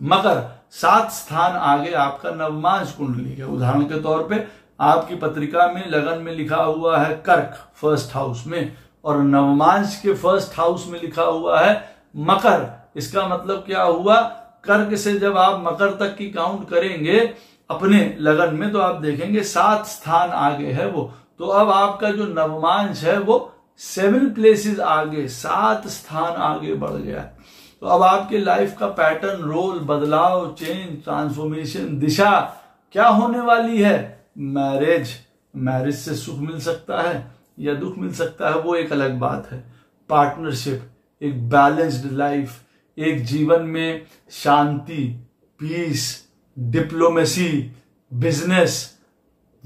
मकर। सात स्थान आगे आपका नवमांश कुंडली है उदाहरण के तौर पे आपकी पत्रिका में, लगन में लिखा हुआ है कर्क फ़र्स्ट हाउस में, और नवमांश के फ़र्स्ट हाउस में लिखा हुआ है मकर। इसका मतलब क्या हुआ? कर्क से जब आप मकर तक की काउंट करेंगे, अपने लगन में तो आप देखेंगे सात स्थान आगे है वो। तो अब आपका जो नवमांश है, वो सेवन प्लेसेस आगे, सात स्थान आगे बढ़ गया। तो अब आपके लाइफ का पैटर्न रोल बदलाव चेंज ट्रांसफॉर्मेशन दिशा क्या होने वाली है? मैरिज मैरिज से सुख मिल सकता है या दुख मिल सकता है, वो एक अलग बात है। पार्टनरशिप एक बैलेंस्ड लाइफ एक जीवन में शांति पीस डिप्लोमेसी बिज़नेस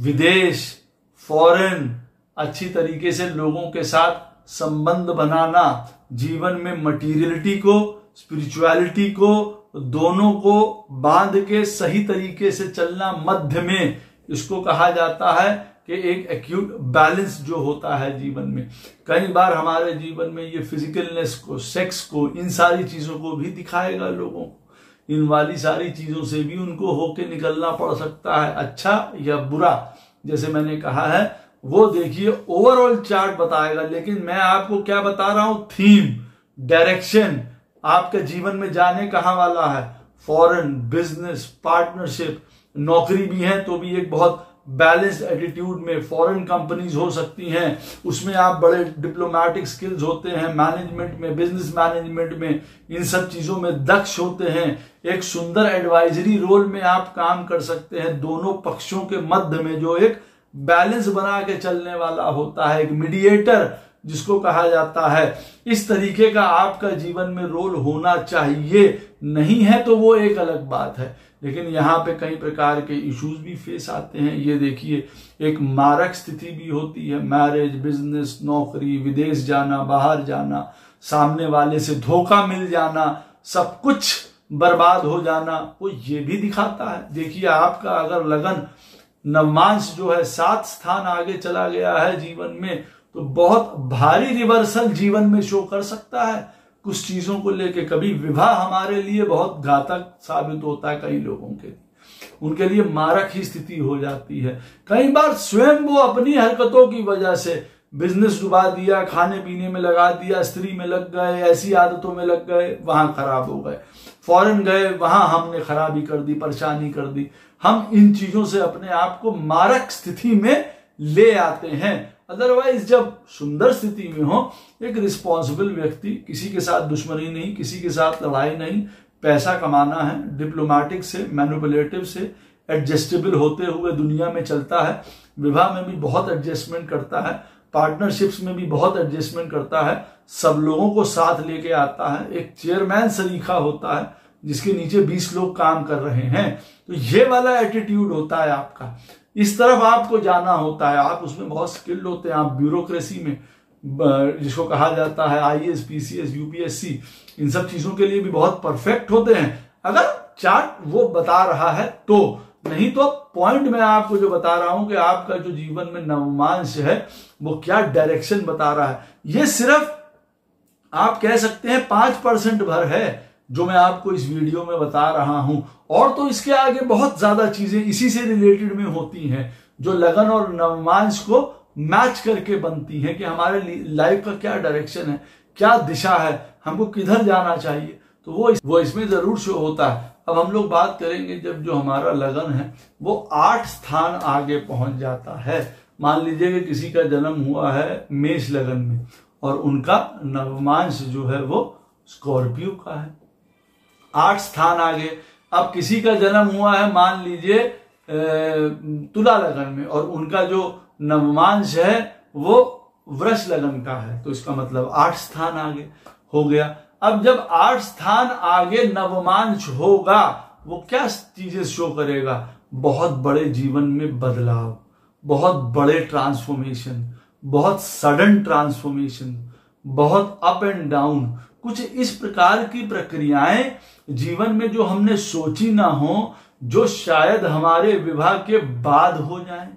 विदेश फॉरेन अच्छी तरीके से लोगों के साथ संबंध बनाना, जीवन में मटीरियलिटी को स्पिरिचुअलिटी को, दोनों को बाँध के सही तरीके से चलना, मध्य में इसको कहा जाता है कि एक एक्यूट बैलेंस जो होता है जीवन में। कई बार हमारे जीवन में ये फिजिकलनेस को सेक्स को, इन सारी चीज़ों को भी दिखाएगा लोगों को। इन वाली सारी चीज़ों से भी उनको होके निकलना पड़ सकता है अच्छा या बुरा। जैसे मैंने कहा है, वो देखिए ओवरऑल चार्ट बताएगा, लेकिन मैं आपको क्या बता रहा हूँ? थीम डायरेक्शन आपके जीवन में जाने कहा वाला है? फॉरेन बिज़नेस पार्टनरशिप नौकरी भी है तो भी एक बहुत बैलेंस्ड एटीट्यूड में फॉरेन कंपनीज़ हो सकती हैं। उसमें आप बड़े डिप्लोमेटिक स्किल्स होते हैं मैनेजमेंट में बिज़नेस मैनेजमेंट में, इन सब चीज़ों में दक्ष होते हैं। एक सुंदर एडवाइजरी रोल में आप काम कर सकते हैं, दोनों पक्षों के मध्य में जो एक बैलेंस बना के चलने वाला होता है, एक मीडिएटर जिसको कहा जाता है। इस तरीके का आपका जीवन में रोल होना चाहिए। नहीं है तो वो एक अलग बात है। लेकिन यहाँ पे कई प्रकार के इश्यूज़ भी फेस आते हैं। ये देखिए, एक मारक स्थिति भी होती है। मैरिज बिज़नेस नौकरी, विदेश जाना, बाहर जाना, सामने वाले से धोखा मिल जाना, सब कुछ बर्बाद हो जाना, वो ये भी दिखाता है। देखिए, आपका अगर लगन नवमांश जो है, सात स्थान आगे चला गया है जीवन में तो बहुत भारी रिवर्सल जीवन में शो कर सकता है। कुछ चीज़ों को लेके कभी विवाह हमारे लिए बहुत घातक साबित होता है कई लोगों के लिए। उनके लिए मारक ही स्थिति हो जाती है। कई बार स्वयं वो अपनी हरकतों की वजह से बिज़नेस डुबा दिया, खाने पीने में लगा दिया, स्त्री में लग गए, ऐसी आदतों में लग गए, वहाँ खराब हो गए। फॉरेन गए, वहाँ हमने खराबी कर दी, परेशानी कर दी। हम इन चीज़ों से अपने आप को मारक स्थिति में ले आते हैं। अदरवाइज़ जब सुंदर स्थिति में हो, एक रिस्पॉन्सिबल व्यक्ति, किसी के साथ दुश्मनी नहीं, किसी के साथ लड़ाई नहीं, पैसा कमाना है डिप्लोमेटिक से मैनुपुलेटिव से एडजस्टेबल होते हुए दुनिया में चलता है, विवाह में भी बहुत एडजस्टमेंट करता है पार्टनरशिप्स में भी बहुत एडजस्टमेंट करता है, सब लोगों को साथ लेके आता है, एक चेयरमैन सलीखा होता है, जिसके नीचे 20 लोग काम कर रहे हैं। तो ये वाला एटीट्यूड होता है आपका। इस तरफ़ आपको जाना होता है, आप उसमें बहुत स्किल्ड होते हैं, आप ब्यूरोक्रेसी में जिसको कहा जाता है I S P C S UPSC इन सब चीज़ों के लिए भी बहुत परफेक्ट होते हैं। अगर चार्ट वो बता रहा है तो नहीं तो पॉइंट मैं आपको जो बता रहा हूँ कि आपका जो जीवन में नवमांश है, वो क्या डायरेक्शन बता रहा है। ये सिर्फ़ आप कह सकते हैं पाँच परसेंट भर है। जो मैं आपको इस वीडियो में बता रहा हूँ। और तो इसके आगे बहुत ज़्यादा चीज़ें इसी से रिलेटेड में होती हैं जो लगन और नवमांश को मैच करके बनती हैं कि हमारे लाइफ का क्या डायरेक्शन है क्या दिशा है हमको किधर जाना चाहिए। तो वो इस, वो इसमें ज़रूर शो होता है। अब हम लोग बात करेंगे जब जो हमारा लगन है वो आठ स्थान आगे पहुँच जाता है। मान लीजिए कि किसी का जन्म हुआ है मेष लगन में और उनका नवमांश जो है वो स्कॉर्पियो का है। आठ स्थान आगे। अब किसी का जन्म हुआ है, मान लीजिए तुला लगन में, और उनका जो नवमांश है, वो वृक्ष लगन का है। तो इसका मतलब आठ स्थान आगे हो गया। अब जब आठ स्थान आगे नवमांश होगा, वो क्या चीज़ें शो करेगा? बहुत बड़े जीवन में बदलाव, बहुत बड़े ट्रांसफॉर्मेशन बहुत सडन ट्रांसफॉर्मेशन बहुत अप एंड डाउन कुछ इस प्रकार की प्रक्रियाएँ जीवन में जो हमने सोची ना हो, जो शायद हमारे विवाह के बाद हो जाए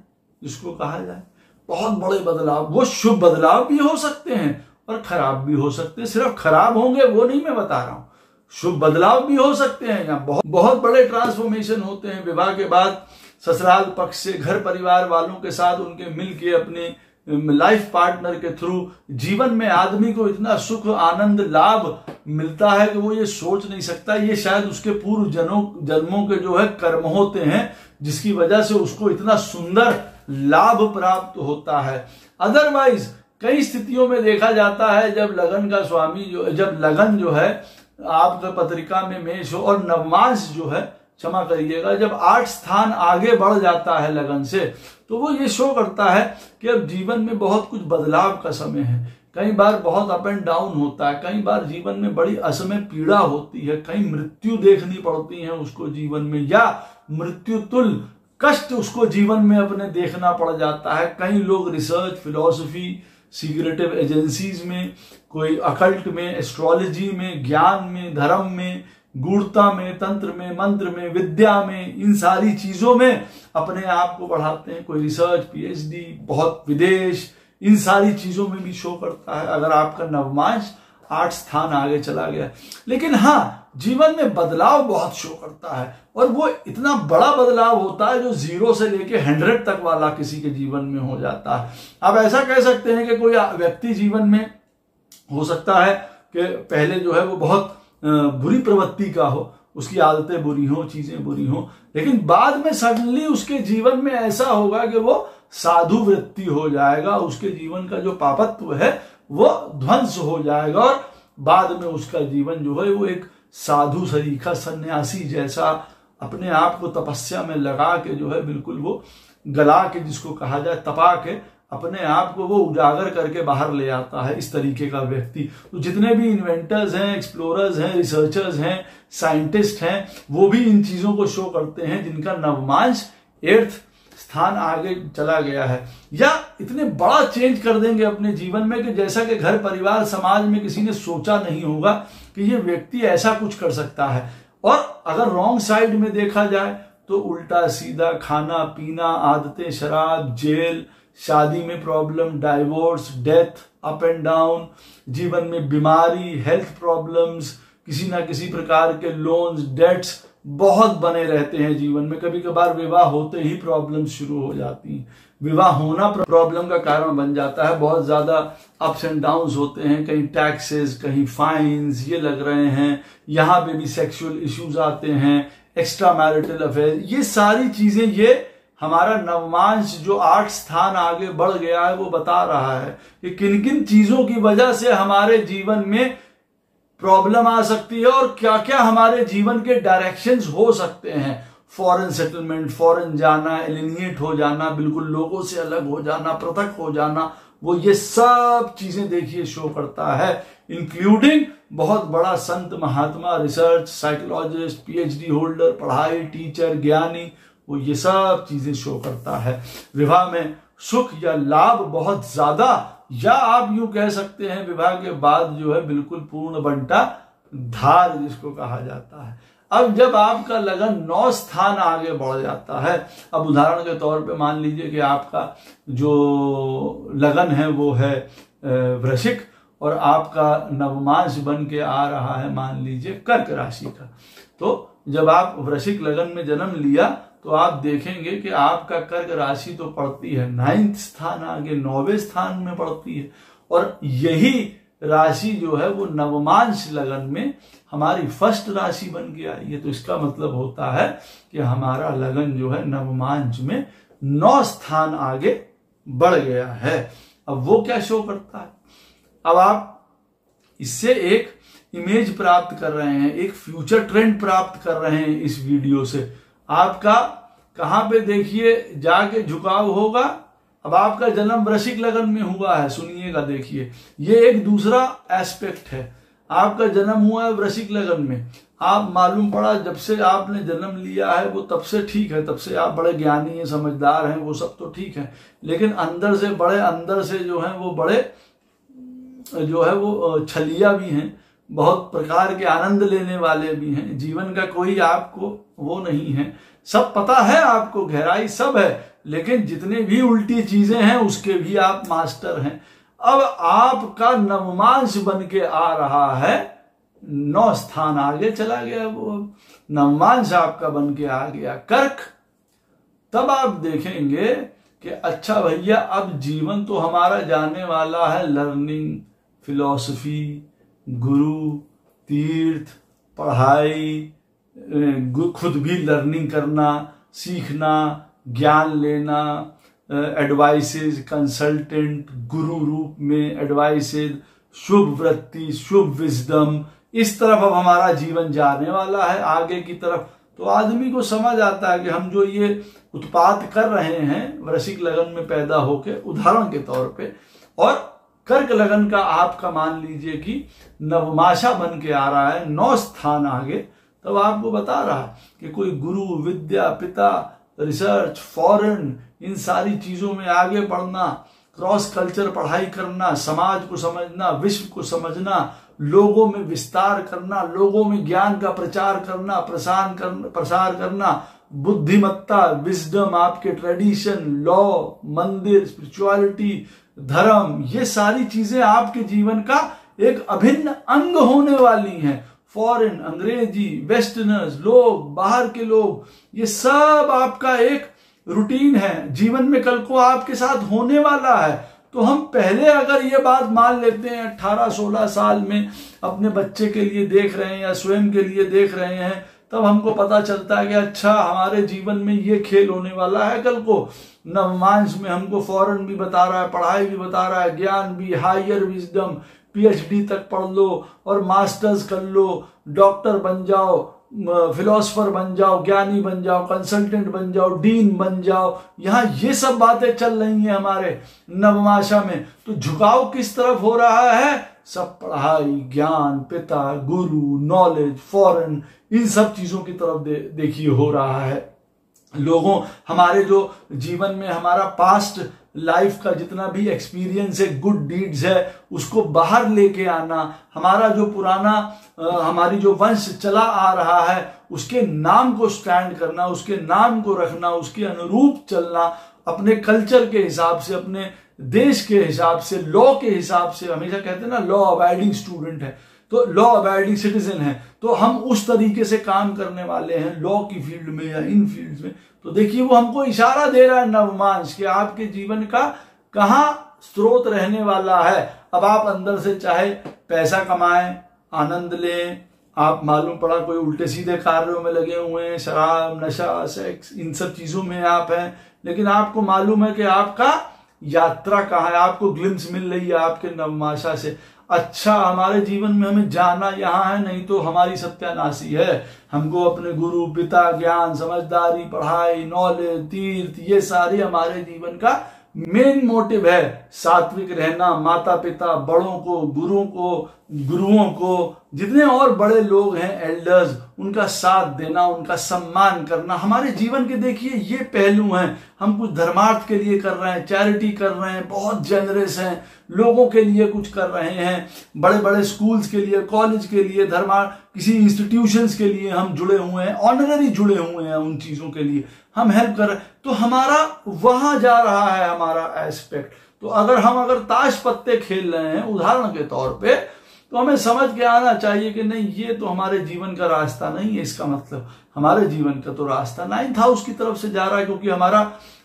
जिसको कहा जाए। बहुत बड़े बदलाव, वो शुभ बदलाव भी हो सकते हैं और खराब भी हो सकते हैं। सिर्फ़ खराब होंगे, वो नहीं मैं बता रहा हूँ। शुभ बदलाव भी हो सकते हैं या बहुत बहुत बड़े ट्रांसफॉर्मेशन होते हैं। विवाह के बाद ससुराल पक्ष से घर परिवार वालों के साथ उनके मिल के अपने लाइफ पार्टनर के थ्रू जीवन में आदमी को इतना सुख, आनंद, लाभ मिलता है कि वो ये सोच नहीं सकता। ये शायद उसके पूर्व जनों जन्मों के जो है कर्म होते हैं, जिसकी वजह से उसको इतना सुंदर लाभ प्राप्त होता है। अदरवाइज़ कई स्थितियों में देखा जाता है, जब लगन का स्वामी जो, जब लगन जो है, आपका पत्रिका में मेष हो और नवमांश जो है क्षमा करिएगा, जब आठ स्थान आगे बढ़ जाता है लगन से तो वो ये शो करता है कि अब जीवन में बहुत कुछ बदलाव का समय है। कई बार बहुत अप एंड डाउन होता है, कई बार जीवन में बड़ी असमय पीड़ा होती है, कई मृत्यु देखनी पड़ती है उसको जीवन में, या मृत्यु तुल कष्ट उसको जीवन में अपने देखना पड़ जाता है। कई लोग रिसर्च फिलोसफी सीक्रेटिव एजेंसीज में, कोई अकल्ट में एस्ट्रोलॉजी में, ज्ञान में, धर्म में गूढ़ता में, तंत्र में, मंत्र में, विद्या में, इन सारी चीज़ों में अपने आप को बढ़ाते हैं। कोई रिसर्च पीएचडी बहुत विदेश, इन सारी चीज़ों में भी शो करता है। अगर आपका नवमांश आठ स्थान आगे चला गया लेकिन हाँ जीवन में बदलाव बहुत शो करता है। और वो इतना बड़ा बदलाव होता है जो ज़ीरो से लेके हंड्रेड तक वाला किसी के जीवन में हो जाता है। आप ऐसा कह सकते हैं कि कोई व्यक्ति जीवन में हो सकता है कि पहले जो है वो बहुत बुरी प्रवृत्ति का हो, उसकी आदतें बुरी हो, चीज़ें बुरी हो, लेकिन बाद में सडनली उसके जीवन में ऐसा होगा कि वो साधु वृत्ति हो जाएगा, उसके जीवन का जो पापत्व है, वो ध्वंस हो जाएगा और बाद में उसका जीवन जो है वो एक साधु सरीखा सन्यासी जैसा अपने आप को तपस्या में लगा के जो है बिल्कुल वो गला के जिसको कहा जाए, तपा के अपने आप को वो उजागर करके बाहर ले आता है इस तरीके का व्यक्ति। तो जितने भी इन्वेंटर्स हैं एक्सप्लोरर्स हैं रिसर्चर्स हैं साइंटिस्ट हैं, वो भी इन चीज़ों को शो करते हैं जिनका नवमांश एर्थ स्थान आगे चला गया है। या इतने बड़ा चेंज कर देंगे अपने जीवन में कि जैसा कि घर, परिवार, समाज में किसी ने सोचा नहीं होगा कि ये व्यक्ति ऐसा कुछ कर सकता है। और अगर रॉन्ग साइड में देखा जाए तो उल्टा सीधा खाना, पीना, आदतें, शराब, जेल शादी में problem divorce death up and down जीवन में बीमारी हेल्थ प्रॉब्लम्स किसी ना किसी प्रकार के लोन्स डेट्स बहुत बने रहते हैं जीवन में। कभी कभार विवाह होते ही प्रॉब्लम शुरू हो जाती हैं। विवाह होना प्रॉब्लम का कारण बन जाता है। बहुत ज़्यादा अप्स एंड डाउन होते हैं। कहीं टैक्सेस कहीं फाइन्स ये लग रहे हैं। यहाँ पे भी सेक्सुअल इश्यूज़ आते हैं। एक्स्ट्रा मैरिटल अफेयर ये सारी चीज़ें, ये हमारा नवमांश जो आठ स्थान आगे बढ़ गया है, वो बता रहा है कि किन किन चीज़ों की वजह से हमारे जीवन में प्रॉब्लम आ सकती है और क्या क्या हमारे जीवन के डायरेक्शंस हो सकते हैं। फॉरेन सेटलमेंट, फॉरेन जाना एलिनिएट हो जाना, बिल्कुल लोगों से अलग हो जाना, पृथक हो जाना, वो ये सब चीज़ें देखिए शो करता है इंक्लूडिंग बहुत बड़ा संत महात्मा रिसर्च साइकोलॉजिस्ट पीएचडी होल्डर पढ़ाई टीचर ज्ञानी वो ये सब चीज़ें शो करता है। विवाह में सुख या लाभ बहुत ज़्यादा, या आप यूँ कह सकते हैं, विवाह के बाद जो है बिल्कुल पूर्ण बंटा धार जिसको कहा जाता है। अब जब आपका लगन नौ स्थान आगे बढ़ जाता है, अब उदाहरण के तौर पे मान लीजिए कि आपका जो लगन है वो है वृशिक और आपका नवमांश बन के आ रहा है मान लीजिए कर्क राशि का। तो जब आप वृशिक लगन में जन्म लिया तो आप देखेंगे कि आपका कर्क राशि तो पड़ती है। नाइन्थ स्थान आगे, नौवे स्थान में पड़ती है। और यही राशि जो है, वो नवमांश लगन में हमारी फ़र्स्ट राशि बन आई है तो इसका मतलब होता है कि हमारा लगन जो है, नवमांश में नौ स्थान आगे बढ़ गया है। अब वो क्या शो करता है? अब आप इससे एक इमेज प्राप्त कर रहे हैं, एक फ्यूचर ट्रेंड प्राप्त कर रहे हैं इस वीडियो से। आपका कहाँ पे देखिए जाके झुकाव होगा, अब आपका जन्म वृशिक लगन में हुआ है, सुनिएगा देखिए। ये एक दूसरा एस्पेक्ट है। आपका जन्म हुआ है वृशिक लगन में। आप मालूम पड़ा जब से आपने जन्म लिया है, वो तब से ठीक है, तब से आप बड़े ज्ञानी हैं, समझदार हैं, वो सब तो ठीक है। लेकिन अंदर से बड़े, अंदर से जो है, वो बड़े, जो है वो छलिया भी हैं, बहुत प्रकार के आनंद लेने वाले भी हैं। जीवन का कोई आपको वो नहीं है। सब पता है आपको, गहराई सब है, लेकिन जितने भी उल्टी चीज़ें हैं, उसके भी आप मास्टर हैं। अब आपका नवमांश बन के आ रहा है, नौ स्थान आगे चला गया वो। नवमांश आपका बन के आ गया कर्क। तब आप देखेंगे कि अच्छा भैया, अब जीवन तो हमारा जाने वाला है। लर्निंग फिलॉसफी गुरु, तीर्थ, पढ़ाई खुद भी लर्निंग करना, सीखना, ज्ञान लेना एडवाइसेज कंसल्टेंट गुरु रूप में एडवाइसेज शुभ वृत्ति, शुभ विजडम इस तरफ़ अब हमारा जीवन जाने वाला है, आगे की तरफ़। तो आदमी को समझ आता है कि हम जो ये उत्पाद कर रहे हैं वृशिक लगन में पैदा होके, उदाहरण के तौर पे, और कर्क लगन का आपका मान लीजिए कि नवमाशा बन के आ रहा है, नौ स्थान आगे तब आपको बता रहा कि कोई गुरु, विद्या, पिता रिसर्च फॉरेन इन सारी चीज़ों में आगे बढ़ना क्रॉस कल्चर पढ़ाई करना, समाज को समझना, विश्व को समझना, लोगों में विस्तार करना, लोगों में ज्ञान का प्रचार करना, प्रसार करना प्रसार करना, बुद्धिमत्ता विजडम आपके ट्रेडिशन लॉ मंदिर स्पिरिचुअलिटी धर्म, ये सारी चीज़ें आपके जीवन का एक अभिन्न अंग होने वाली हैं। फॉरेन अंग्रेज़ी वेस्टर्नर्स लोग, बाहर के लोग, ये सब आपका एक रूटीन है। जीवन में कल को आपके साथ होने वाला है। तो हम पहले अगर ये बात मान लेते हैं 18-16 साल में अपने बच्चे के लिए देख रहे हैं या स्वयं के लिए देख रहे हैं, तब हमको पता चलता है कि अच्छा हमारे जीवन में ये खेल होने वाला है कल को। नवमांश में हमको फॉरन भी बता रहा है, पढ़ाई भी बता रहा है, ज्ञान भी हायर विजडम पीएचडी तक पढ़ लो और मास्टर्स कर लो डॉक्टर बन जाओ फिलोसफर बन जाओ ज्ञानी बन जाओ कंसल्टेंट बन जाओ डीन बन जाओ। यहाँ ये सब बातें चल रही हैं हमारे नवमाशा में। तो झुकाव किस तरफ़ हो रहा है? सब पढ़ाई ज्ञान पिता गुरु नॉलेज फॉरेन इन सब चीज़ों की तरफ़ दे, देखिए हो रहा है। लोगों, हमारे जो जीवन में हमारा पास्ट लाइफ का जितना भी एक्सपीरियंस है गुड डीड्स है, उसको बाहर लेके आना, हमारा जो पुराना हमारी जो वंश चला आ रहा है, उसके नाम को स्टैंड करना, उसके नाम को रखना, उसके अनुरूप चलना, अपने कल्चर के हिसाब से, अपने देश के हिसाब से लॉ के हिसाब से, हमेशा कहते हैं ना लॉ अबाइडिंग स्टूडेंट है। तो लॉ अबाइडिंग सिटीजन है। तो हम उस तरीके से काम करने वाले हैं लॉ की फ़ील्ड में या इन फ़ील्ड में। तो देखिए, वो हमको इशारा दे रहा है नवमांश कि आपके जीवन का कहा स्रोत रहने वाला है। अब आप अंदर से चाहे पैसा कमाएँ, आनंद लें, आप मालूम पड़ा कोई उल्टे सीधे कार्यों में लगे हुए हैं, शराब, नशा सेक्स इन सब चीज़ों में आप हैं। लेकिन आपको मालूम है कि आपका यात्रा कहाँ है, आपको ग्लिम्स मिल रही है आपके नवमाशा से। अच्छा हमारे जीवन में हमें जाना यहाँ है, नहीं तो हमारी सत्यानाशी है। हमको अपने गुरु, पिता, ज्ञान, समझदारी, पढ़ाई नॉलेज तीर्थ, ये सारे हमारे जीवन का मेन मोटिव है। सात्विक रहना माता पिता बड़ों को, गुरुओं को गुरुओं को, जितने और बड़े लोग हैं एल्डर्स उनका साथ देना, उनका सम्मान करना। हमारे जीवन के देखिए, ये पहलू हैं। हम कुछ धर्मार्थ के लिए कर रहे हैं, चैरिटी कर रहे हैं, बहुत जेनरस हैं, लोगों के लिए कुछ कर रहे हैं बड़े बड़े स्कूल्स के लिए कॉलेज के लिए धर्मार्थ किसी इंस्टीट्यूशंस के लिए हम जुड़े हुए हैं ऑनररी जुड़े हुए हैं उन चीज़ों के लिए। हम हेल्प कर रहे हैं। तो हमारा वहाँ जा रहा है हमारा एस्पेक्ट तो अगर हम अगर ताश पत्ते खेल रहे हैं, उदाहरण के तौर पे तो हमें समझ के आना चाहिए कि नहीं ये तो हमारे जीवन का रास्ता नहीं है इसका मतलब हमारे जीवन का तो रास्ता नाइन्थ हाउस की तरफ़ से जा रहा है क्योंकि हमारा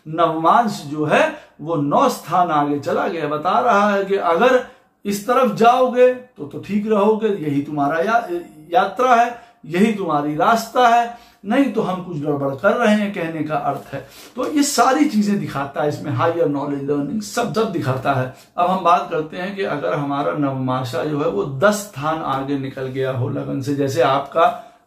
नवमांश जो है वो नौ स्थान आगे चला गया। बता रहा है कि अगर इस तरफ़ जाओगे तो तो ठीक रहोगे यही तुम्हारा या, यात्रा है। यही तुम्हारी रास्ता है, नहीं तो हम कुछ गड़बड़ कर रहे हैं, कहने का अर्थ है। तो ये सारी चीज़ें दिखाता है, इसमें हायर नॉलेज लर्निंग सब सब दिखाता है। अब हम बात करते हैं कि अगर हमारा नवमाशा जो है, वो दस स्थान आगे निकल गया हो लगन से, जैसे आपका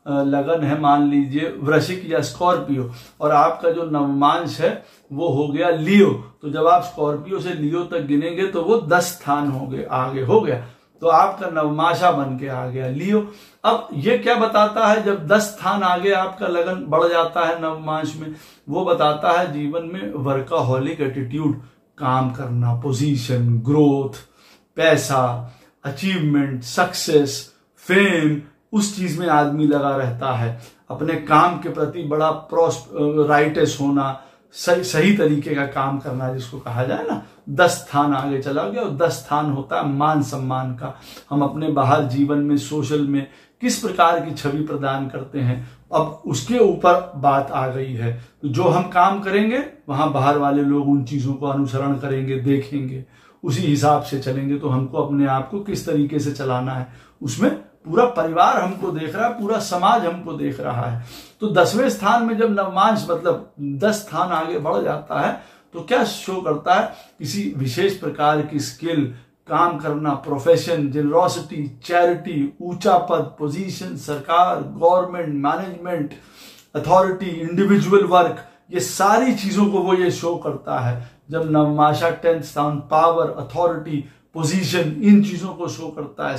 लगन है, मान लीजिए वृशिक या स्कॉर्पियो, और आपका जो नवमांश है, वो हो गया लियो। तो जब आप स्कॉर्पियो से लियो तक गिनेंगे तो वो दस स्थान हो गए आगे हो गया। तो आपका नवमाशा बन के आ गया। लियो, अब ये क्या बताता है? जब दस स्थान आगे आपका लगन बढ़ जाता है नवमाश में, वो बताता है जीवन में वर्काहोलिक एटीट्यूड काम करना पोजीशन ग्रोथ पैसा अचीवमेंट सक्सेस फेम उस चीज़ में आदमी लगा रहता है। अपने काम के प्रति बड़ा राइटस होना सही सही तरीके का काम करना जिसको कहा जाए ना, दस स्थान आगे चला गया और दस स्थान होता है मान सम्मान का। हम अपने बाहर जीवन में, सोशल में किस प्रकार की छवि प्रदान करते हैं, अब उसके ऊपर बात आ गई है। तो जो हम काम करेंगे, वहाँ बाहर वाले लोग उन चीज़ों को अनुसरण करेंगे, देखेंगे, उसी हिसाब से चलेंगे। तो हमको अपने आप को किस तरीके से चलाना है, उसमें पूरा परिवार हमको देख रहा है, पूरा समाज हमको देख रहा है। तो दसवें स्थान में जब नवमांश मतलब दस स्थान आगे बढ़ जाता है तो क्या शो करता है? किसी विशेष प्रकार की स्किल काम करना प्रोफेशन जेनरोसिटी चैरिटी ऊँचा पद पोजीशन सरकार government management authority individual work ये सारी चीज़ों को वो ये शो करता है। जब नवमाशा टेंथ स्थान पावर अथॉरिटी पोजीशन इन चीज़ों को शो करता है।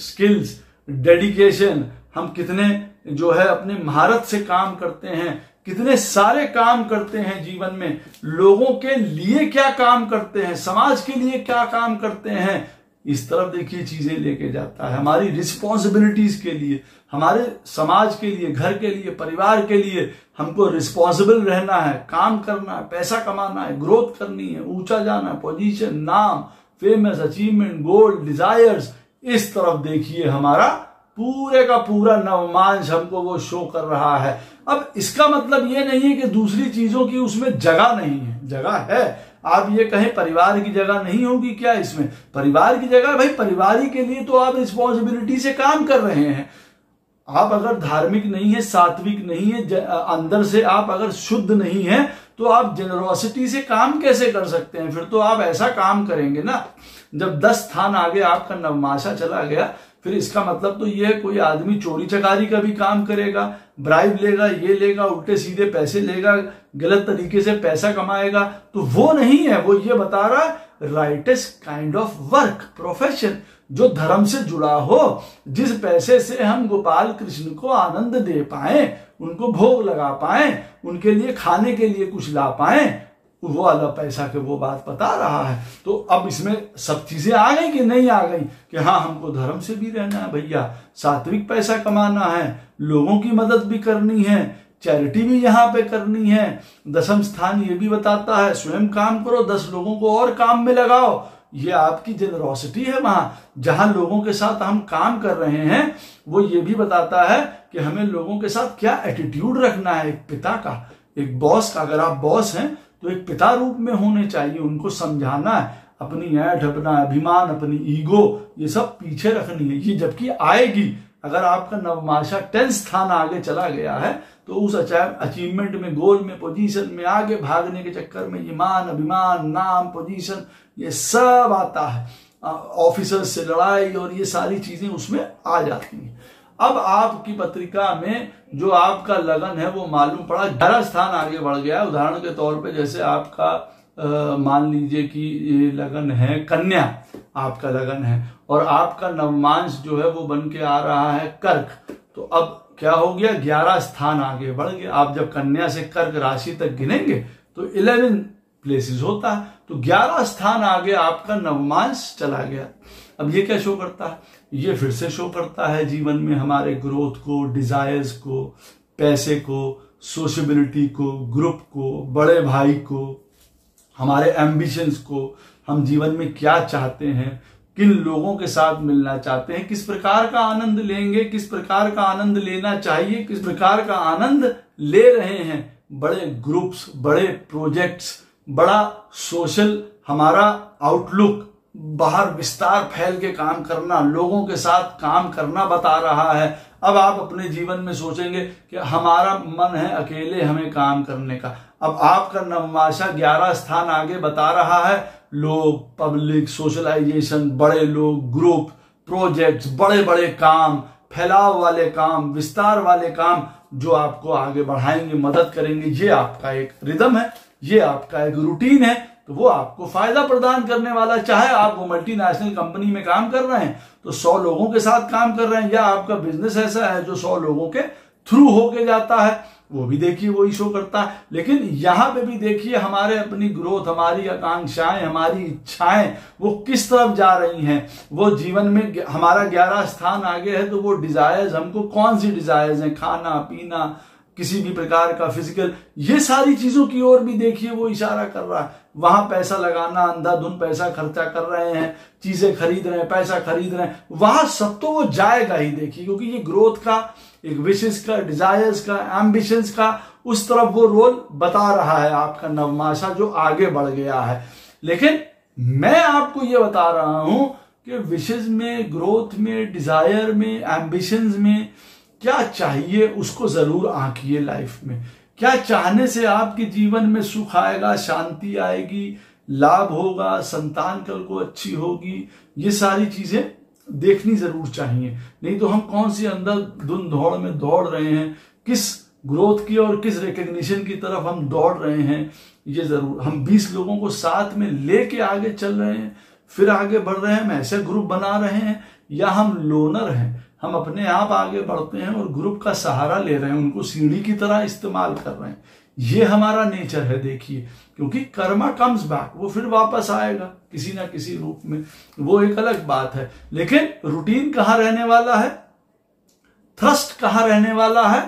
स्किल्स डेडिकेशन, हम कितने जो है अपने महारत से काम करते हैं, कितने सारे काम करते हैं जीवन में, लोगों के लिए क्या काम करते हैं, समाज के लिए क्या काम करते हैं, इस तरफ़ देखिए चीज़ें लेके जाता है। हमारी रिस्पॉन्सिबिलिटीज के लिए, हमारे समाज के लिए, घर के लिए, परिवार के लिए हमको रिस्पॉन्सिबल रहना है, काम करना है, पैसा कमाना है ग्रोथ करनी है, ऊँचा जाना है पोजीशन नाम फ़ेमस अचीवमेंट गोल्ड डिजायर्स इस तरफ़ देखिए हमारा पूरे का पूरा नवमांश हमको वो शो कर रहा है। अब इसका मतलब ये नहीं है कि दूसरी चीज़ों की उसमें जगह नहीं है। जगह है। आप ये कहें परिवार की जगह नहीं होगी क्या इसमें? परिवार की जगह? भाई, परिवार के लिए तो आप रिस्पॉन्सिबिलिटी से काम कर रहे हैं। आप अगर धार्मिक नहीं है, सात्विक नहीं है अंदर से आप अगर शुद्ध नहीं है तो आप जेनरोसिटी से काम कैसे कर सकते हैं? फिर तो आप ऐसा काम करेंगे ना, जब दस स्थान आगे आपका नवमाशा चला गया, फिर इसका मतलब तो ये कोई आदमी चोरी चकारी का भी काम करेगा ब्राइब लेगा, ये लेगा, उल्टे सीधे पैसे लेगा, गलत तरीके से पैसा कमाएगा तो वो नहीं है, वो ये बता रहा है rightest kind of work profession जो धर्म से जुड़ा हो, जिस पैसे से हम गोपाल कृष्ण को आनंद दे पाए, उनको भोग लगा पाए, उनके लिए खाने के लिए कुछ ला पाए, वो वाला पैसा के वो बात बता रहा है। तो अब इसमें सब चीज़ें आ गई कि नहीं आ गई? कि हाँ हमको धर्म से भी रहना है भैया, सात्विक पैसा कमाना है, लोगों की मदद भी करनी है, चैरिटी भी यहाँ पे करनी है। दसम स्थान ये भी बताता है, स्वयं काम करो, दस लोगों को और काम में लगाओ। ये आपकी जेनरोसिटी है वहाँ जहाँ लोगों के साथ हम काम कर रहे हैं, वो ये भी बताता है कि हमें लोगों के साथ क्या एटीट्यूड रखना है। एक पिता का, एक बॉस का, अगर आप बॉस हैं तो एक पिता रूप में होने चाहिए, उनको समझाना है। अपनी ऐठ, अपना अभिमान, अपनी ईगो ये सब पीछे रखनी है। ये जबकि आएगी अगर आपका नवमाशा टेंथ स्थान आगे चला गया है तो उस अचीवमेंट में गोल में पोजीशन में आगे भागने के चक्कर में ये मान अभिमान नाम पोजीशन ये सब आता है। ऑफिसर्स से लड़ाई और ये सारी चीज़ें उसमें आ जाती हैं। अब आपकी पत्रिका में जो आपका लगन है वो मालूम पड़ा ग्यारह स्थान आगे बढ़ गया उदाहरण के तौर पे जैसे आपका आ, मान लीजिए कि लगन है कन्या आपका लगन है। और आपका नवमांश जो है वो बन के आ रहा है कर्क। तो अब क्या हो गया? ग्यारह स्थान आगे बढ़ गया। आप जब कन्या से कर्क राशि तक गिनेंगे तो इलेवन प्लेसेस होता है। तो ग्यारह स्थान आगे आपका नवमांश चला गया। अब ये क्या शो करता है? ये फिर से शो करता है जीवन में हमारे ग्रोथ को डिजायर्स को, पैसे को सोशबिलिटी को ग्रुप को, बड़े भाई को, हमारे एम्बिशंस को, हम जीवन में क्या चाहते हैं किन लोगों के साथ मिलना चाहते हैं, किस प्रकार का आनंद लेंगे, किस प्रकार का आनंद लेना चाहिए, किस प्रकार का आनंद ले रहे हैं, बड़े ग्रुप्स बड़े प्रोजेक्ट्स बड़ा सोशल हमारा आउटलुक बाहर विस्तार फैल के काम करना, लोगों के साथ काम करना बता रहा है। अब आप अपने जीवन में सोचेंगे कि हमारा मन है अकेले हमें काम करने का। अब आपका नवमाशा ग्यारह स्थान आगे बता रहा है। लोग पब्लिक सोशलाइजेशन बड़े लोग ग्रुप प्रोजेक्ट्स बड़े बड़े काम, फैलाव वाले काम, विस्तार वाले काम जो आपको आगे बढ़ाएँगे, मदद करेंगे। ये आपका एक रिदम है, ये आपका एक रूटीन है तो वो आपको फ़ायदा प्रदान करने वाला। चाहे आप वो मल्टीनेशनल कंपनी में काम कर रहे हैं तो सौ लोगों के साथ काम कर रहे हैं, या आपका बिज़नेस ऐसा है जो सौ लोगों के थ्रू होके जाता है। वो भी देखिए वही शो करता है। लेकिन यहाँ पे भी देखिए हमारे अपनी ग्रोथ हमारी आकांक्षाएँ, हमारी इच्छाएँ, वो किस तरफ़ जा रही हैं? वो जीवन में हमारा ग्यारह स्थान आगे है तो वो डिजायर्स हमको कौन सी डिजायर्स हैं? खाना, पीना, किसी भी प्रकार का फ़िज़िकल ये सारी चीज़ों की ओर भी देखिए वो इशारा कर रहा है। वहाँ पैसा लगाना, अंधाधुन पैसा खर्चा कर रहे हैं, चीज़ें खरीद रहे हैं, पैसा खरीद रहे हैं, वहाँ सब तो वो जाएगा ही देखिए, क्योंकि ये ग्रोथ का एक विशेष का डिजायर्स का एम्बिशंस का, उस तरफ़ वो रोल बता रहा है आपका नवमाशा जो आगे बढ़ गया है। लेकिन मैं आपको ये बता रहा हूँ कि विशेष में ग्रोथ में डिज़ायर में एम्बिशंस में क्या चाहिए उसको ज़रूर आंकिए लाइफ में। क्या चाहने से आपके जीवन में सुख आएगा, शांति आएगी, लाभ होगा, संतान कल को अच्छी होगी, ये सारी चीज़ें देखनी ज़रूर चाहिए। नहीं तो हम कौन सी अंदर धुन दौड़ में दौड़ रहे हैं? किस ग्रोथ की और किस रिकग्निशन की तरफ़ हम दौड़ रहे हैं? ये ज़रूर। हम 20 लोगों को साथ में लेके आगे चल रहे हैं, फिर आगे बढ़ रहे हैं, हम ऐसे ग्रुप बना रहे हैं, या हम लोनर हैं? हम अपने आप आगे बढ़ते हैं और ग्रुप का सहारा ले रहे हैं, उनको सीढ़ी की तरह इस्तेमाल कर रहे हैं। ये हमारा नेचर है, देखिए। क्योंकि कर्मा कम्स बैक वो फिर वापस आएगा, किसी ना किसी रूप में। वो एक अलग बात है। लेकिन रूटीन कहाँ रहने वाला है? थ्रस्ट कहाँ रहने वाला है?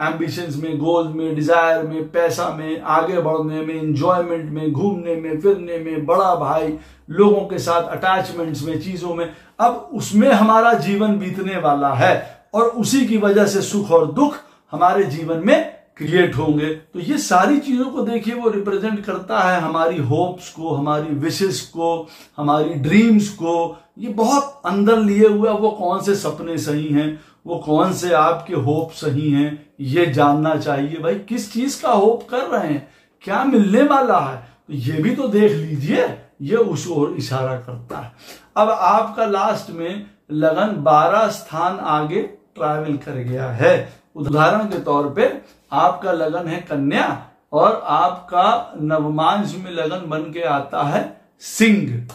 एम्बिशंस में गोल में डिज़ायर में, पैसा में, आगे बढ़ने में इंजॉयमेंट में, घूमने में, फिरने में, बड़ा भाई, लोगों के साथ अटैचमेंट्स में, चीज़ों में। अब उसमें हमारा जीवन बीतने वाला है और उसी की वजह से सुख और दुख हमारे जीवन में क्रिएट होंगे। तो ये सारी चीज़ों को देखिए, वो रिप्रेजेंट करता है हमारी होप्स को, हमारी विशेष को, हमारी ड्रीम्स को। ये बहुत अंदर लिए हुए वो कौन से सपने सही हैं? वो कौन से आपके होप सही हैं? ये जानना चाहिए, भाई, किस चीज़ का होप कर रहे हैं? क्या मिलने वाला है? तो ये भी तो देख लीजिए, ये उस ओर इशारा करता है। अब आपका लास्ट में लगन बारह स्थान आगे ट्रैवल कर गया है। उदाहरण के तौर पे आपका लगन है कन्या और आपका नवमांश में लगन बन के आता है सिंह।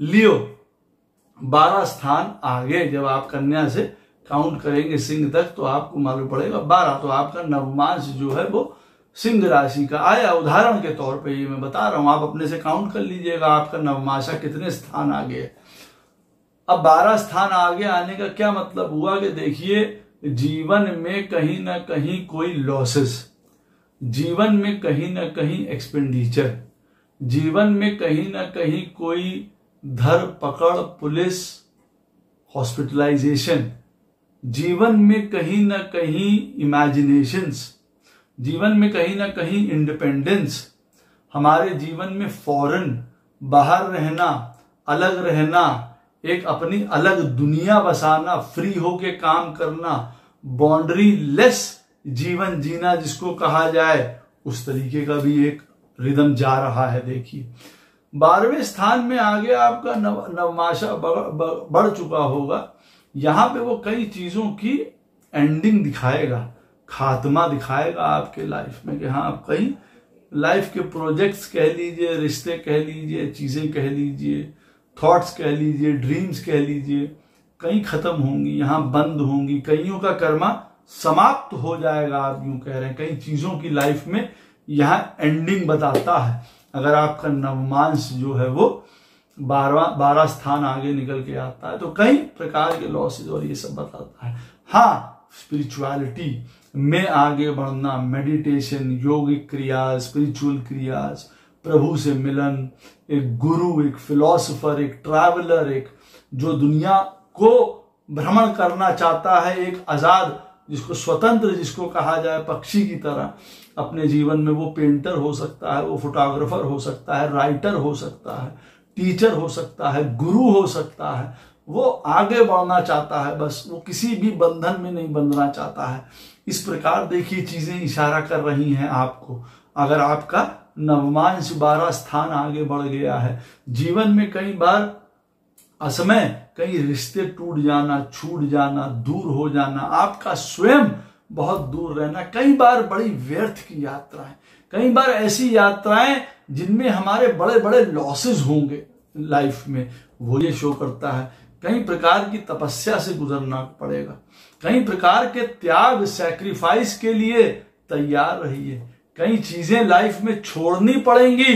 लियो, बारह स्थान आगे जब आप कन्या से काउंट करेंगे सिंह तक तो आपको मालूम पड़ेगा बारह तो आपका नवमांश जो है वो सिंह राशि का आया। उदाहरण के तौर पे ये मैं बता रहा हूँ, आप अपने से काउंट कर लीजिएगा आपका नवमाशा कितने स्थान आगे है। अब बारह स्थान आगे आने का क्या मतलब हुआ कि देखिए जीवन में कहीं ना कहीं कोई लॉसेस जीवन में कहीं ना कहीं एक्सपेंडिचर जीवन में कहीं ना कहीं कोई धर पकड़ पुलिस हॉस्पिटलाइजेशन जीवन में कहीं ना कहीं इमेजिनेशंस जीवन में कहीं ना कहीं इंडिपेंडेंस हमारे जीवन में फॉरेन बाहर रहना, अलग रहना एक अपनी अलग दुनिया बसाना फ्री होके काम करना बाउंड्री लेस जीवन जीना जिसको कहा जाए, उस तरीके का भी एक रिदम जा रहा है, देखिए। बारहवें स्थान में आगे आपका नव, नवमाशा बढ़ चुका होगा। यहाँ पे वो कई चीज़ों की एंडिंग दिखाएगा, खात्मा दिखाएगा आपके लाइफ में कि हाँ आप कहीं लाइफ के प्रोजेक्ट्स कह लीजिए, रिश्ते कह लीजिए, चीज़ें कह लीजिए थॉट्स कह लीजिए ड्रीम्स कह लीजिए, कहीं खत्म होंगी, यहाँ बंद होंगी, कईयों का कर्मा समाप्त हो जाएगा, आप यूँ कह रहे हैं। कई चीज़ों की लाइफ में यहाँ एंडिंग बताता है। अगर आपका नवमांश जो है वो बारवा, बारह स्थान आगे निकल के आता है तो कई प्रकार के लॉसेज और ये सब बताता है। हाँ स्पिरिचुअलिटी में आगे बढ़ना मेडिटेशन योगिक क्रिया स्पिरिचुअल क्रिया प्रभु से मिलन, एक गुरु, एक फिलोसफर एक ट्रैवलर एक जो दुनिया को भ्रमण करना चाहता है, एक आज़ाद, जिसको स्वतंत्र, जिसको कहा जाए पक्षी की तरह, अपने जीवन में वो पेंटर हो सकता है, वो फोटोग्राफर हो सकता है राइटर हो सकता है टीचर हो सकता है, गुरु हो सकता है, वो आगे बढ़ना चाहता है, बस वो किसी भी बंधन में नहीं बंधना चाहता है। इस प्रकार देखिए चीज़ें इशारा कर रही हैं आपको। अगर आपका नवमांश बारह स्थान आगे बढ़ गया है। जीवन में कई बार असमय, कई रिश्ते टूट जाना, छूट जाना, दूर हो जाना, आपका स्वयं बहुत दूर रहना, कई बार बड़ी व्यर्थ की यात्राएँ, कई बार ऐसी यात्राएँ जिनमें हमारे बड़े बड़े लॉसेस होंगे लाइफ में, वो ये शो करता है। कई प्रकार की तपस्या से गुजरना पड़ेगा। कई प्रकार के त्याग सैक्रिफाइस के लिए तैयार रहिए। कई चीज़ें लाइफ में छोड़नी पड़ेंगी,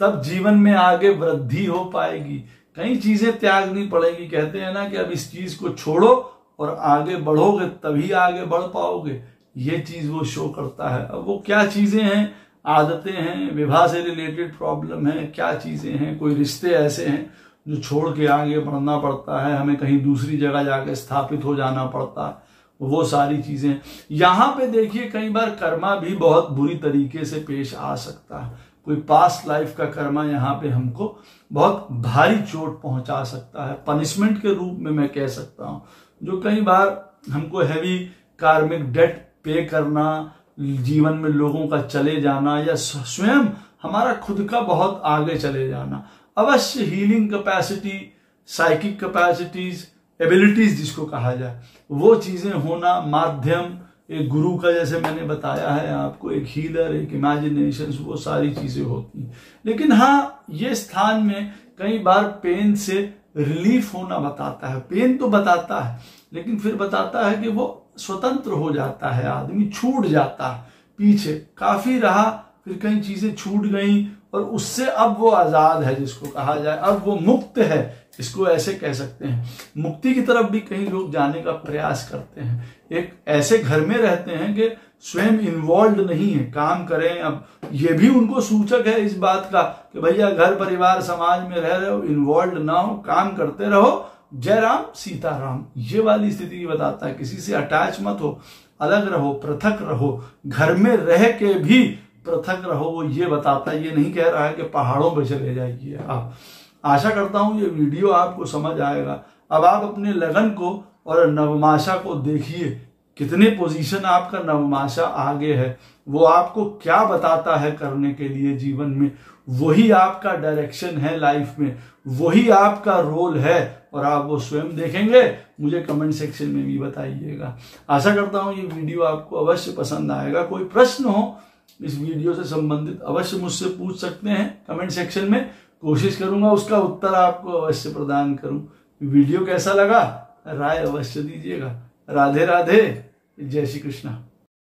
तब जीवन में आगे वृद्धि हो पाएगी। कई चीज़ें त्यागनी पड़ेगी, कहते हैं ना कि अब इस चीज़ को छोड़ो और आगे बढ़ोगे, तभी आगे बढ़ पाओगे। ये चीज़ वो शो करता है। अब वो क्या चीज़ें हैं? आदतें हैं, विवाह से रिलेटेड प्रॉब्लम है, क्या चीज़ें हैं? कोई रिश्ते ऐसे हैं जो छोड़ के आगे बढ़ना पड़ता है, हमें कहीं दूसरी जगह जाके स्थापित हो जाना पड़ता। है वो सारी चीज़ें। यहाँ पे देखिए कई बार कर्मा भी बहुत बुरी तरीके से पेश आ सकता है। कोई पास्ट लाइफ का कर्मा यहाँ पे हमको बहुत भारी चोट पहुँचा सकता है। पनिशमेंट के रूप में मैं कह सकता हूँ। जो कई बार हमको हैवी कार्मिक डेट पे करना, जीवन में लोगों का चले जाना या स्वयं हमारा खुद का बहुत आगे चले जाना। अवश्य healing capacity psychic capacities abilities जिसको कहा जाए, वो चीज़ें होना माध्यम, एक गुरु का जैसे मैंने बताया है आपको, एक हीलर एक इमेजिनेशन वो सारी चीज़ें होती हैं। लेकिन हाँ ये स्थान में कई बार पेन से रिलीफ होना बताता है। पेन तो बताता है, लेकिन फिर बताता है कि वो स्वतंत्र हो जाता है, आदमी छूट जाता है, पीछे काफ़ी रहा, फिर कई चीज़ें छूट गई और उससे अब वो आज़ाद है, जिसको कहा जाए। अब वो मुक्त है, इसको ऐसे कह सकते हैं। मुक्ति की तरफ़ भी कई लोग जाने का प्रयास करते हैं। एक ऐसे घर में रहते हैं कि स्वयं इन्वॉल्व नहीं है, काम करें। अब ये भी उनको सूचक है इस बात का कि भैया, घर, परिवार, समाज में रह रहे हो इन्वॉल्व ना हो, काम करते रहो। जय राम सीताराम, ये वाली स्थिति बताता है। किसी से अटैच मत हो, अलग रहो, पृथक रहो। घर में रह के भी पृथक रहो, वो ये बताता है, ये नहीं कह रहा है कि पहाड़ों पर चले जाइए आप। आशा करता हूँ ये वीडियो आपको समझ आएगा। अब आप अपने लगन को और नवमाशा को देखिए, कितने पोजीशन आपका नवमाशा आगे है। वो आपको क्या बताता है करने के लिए जीवन में। वही आपका डायरेक्शन है लाइफ में। वही आपका रोल है। और आप वो स्वयं देखेंगे, मुझे कमेंट सेक्शन में भी बताइएगा। आशा करता हूँ ये वीडियो आपको अवश्य पसंद आएगा। कोई प्रश्न हो इस वीडियो से संबंधित अवश्य मुझसे पूछ सकते हैं। कमेंट सेक्शन में कोशिश करूँगा उसका उत्तर आपको अवश्य प्रदान करूँ। वीडियो कैसा लगा? राय अवश्य दीजिएगा। राधे राधे। जय श्री कृष्णा।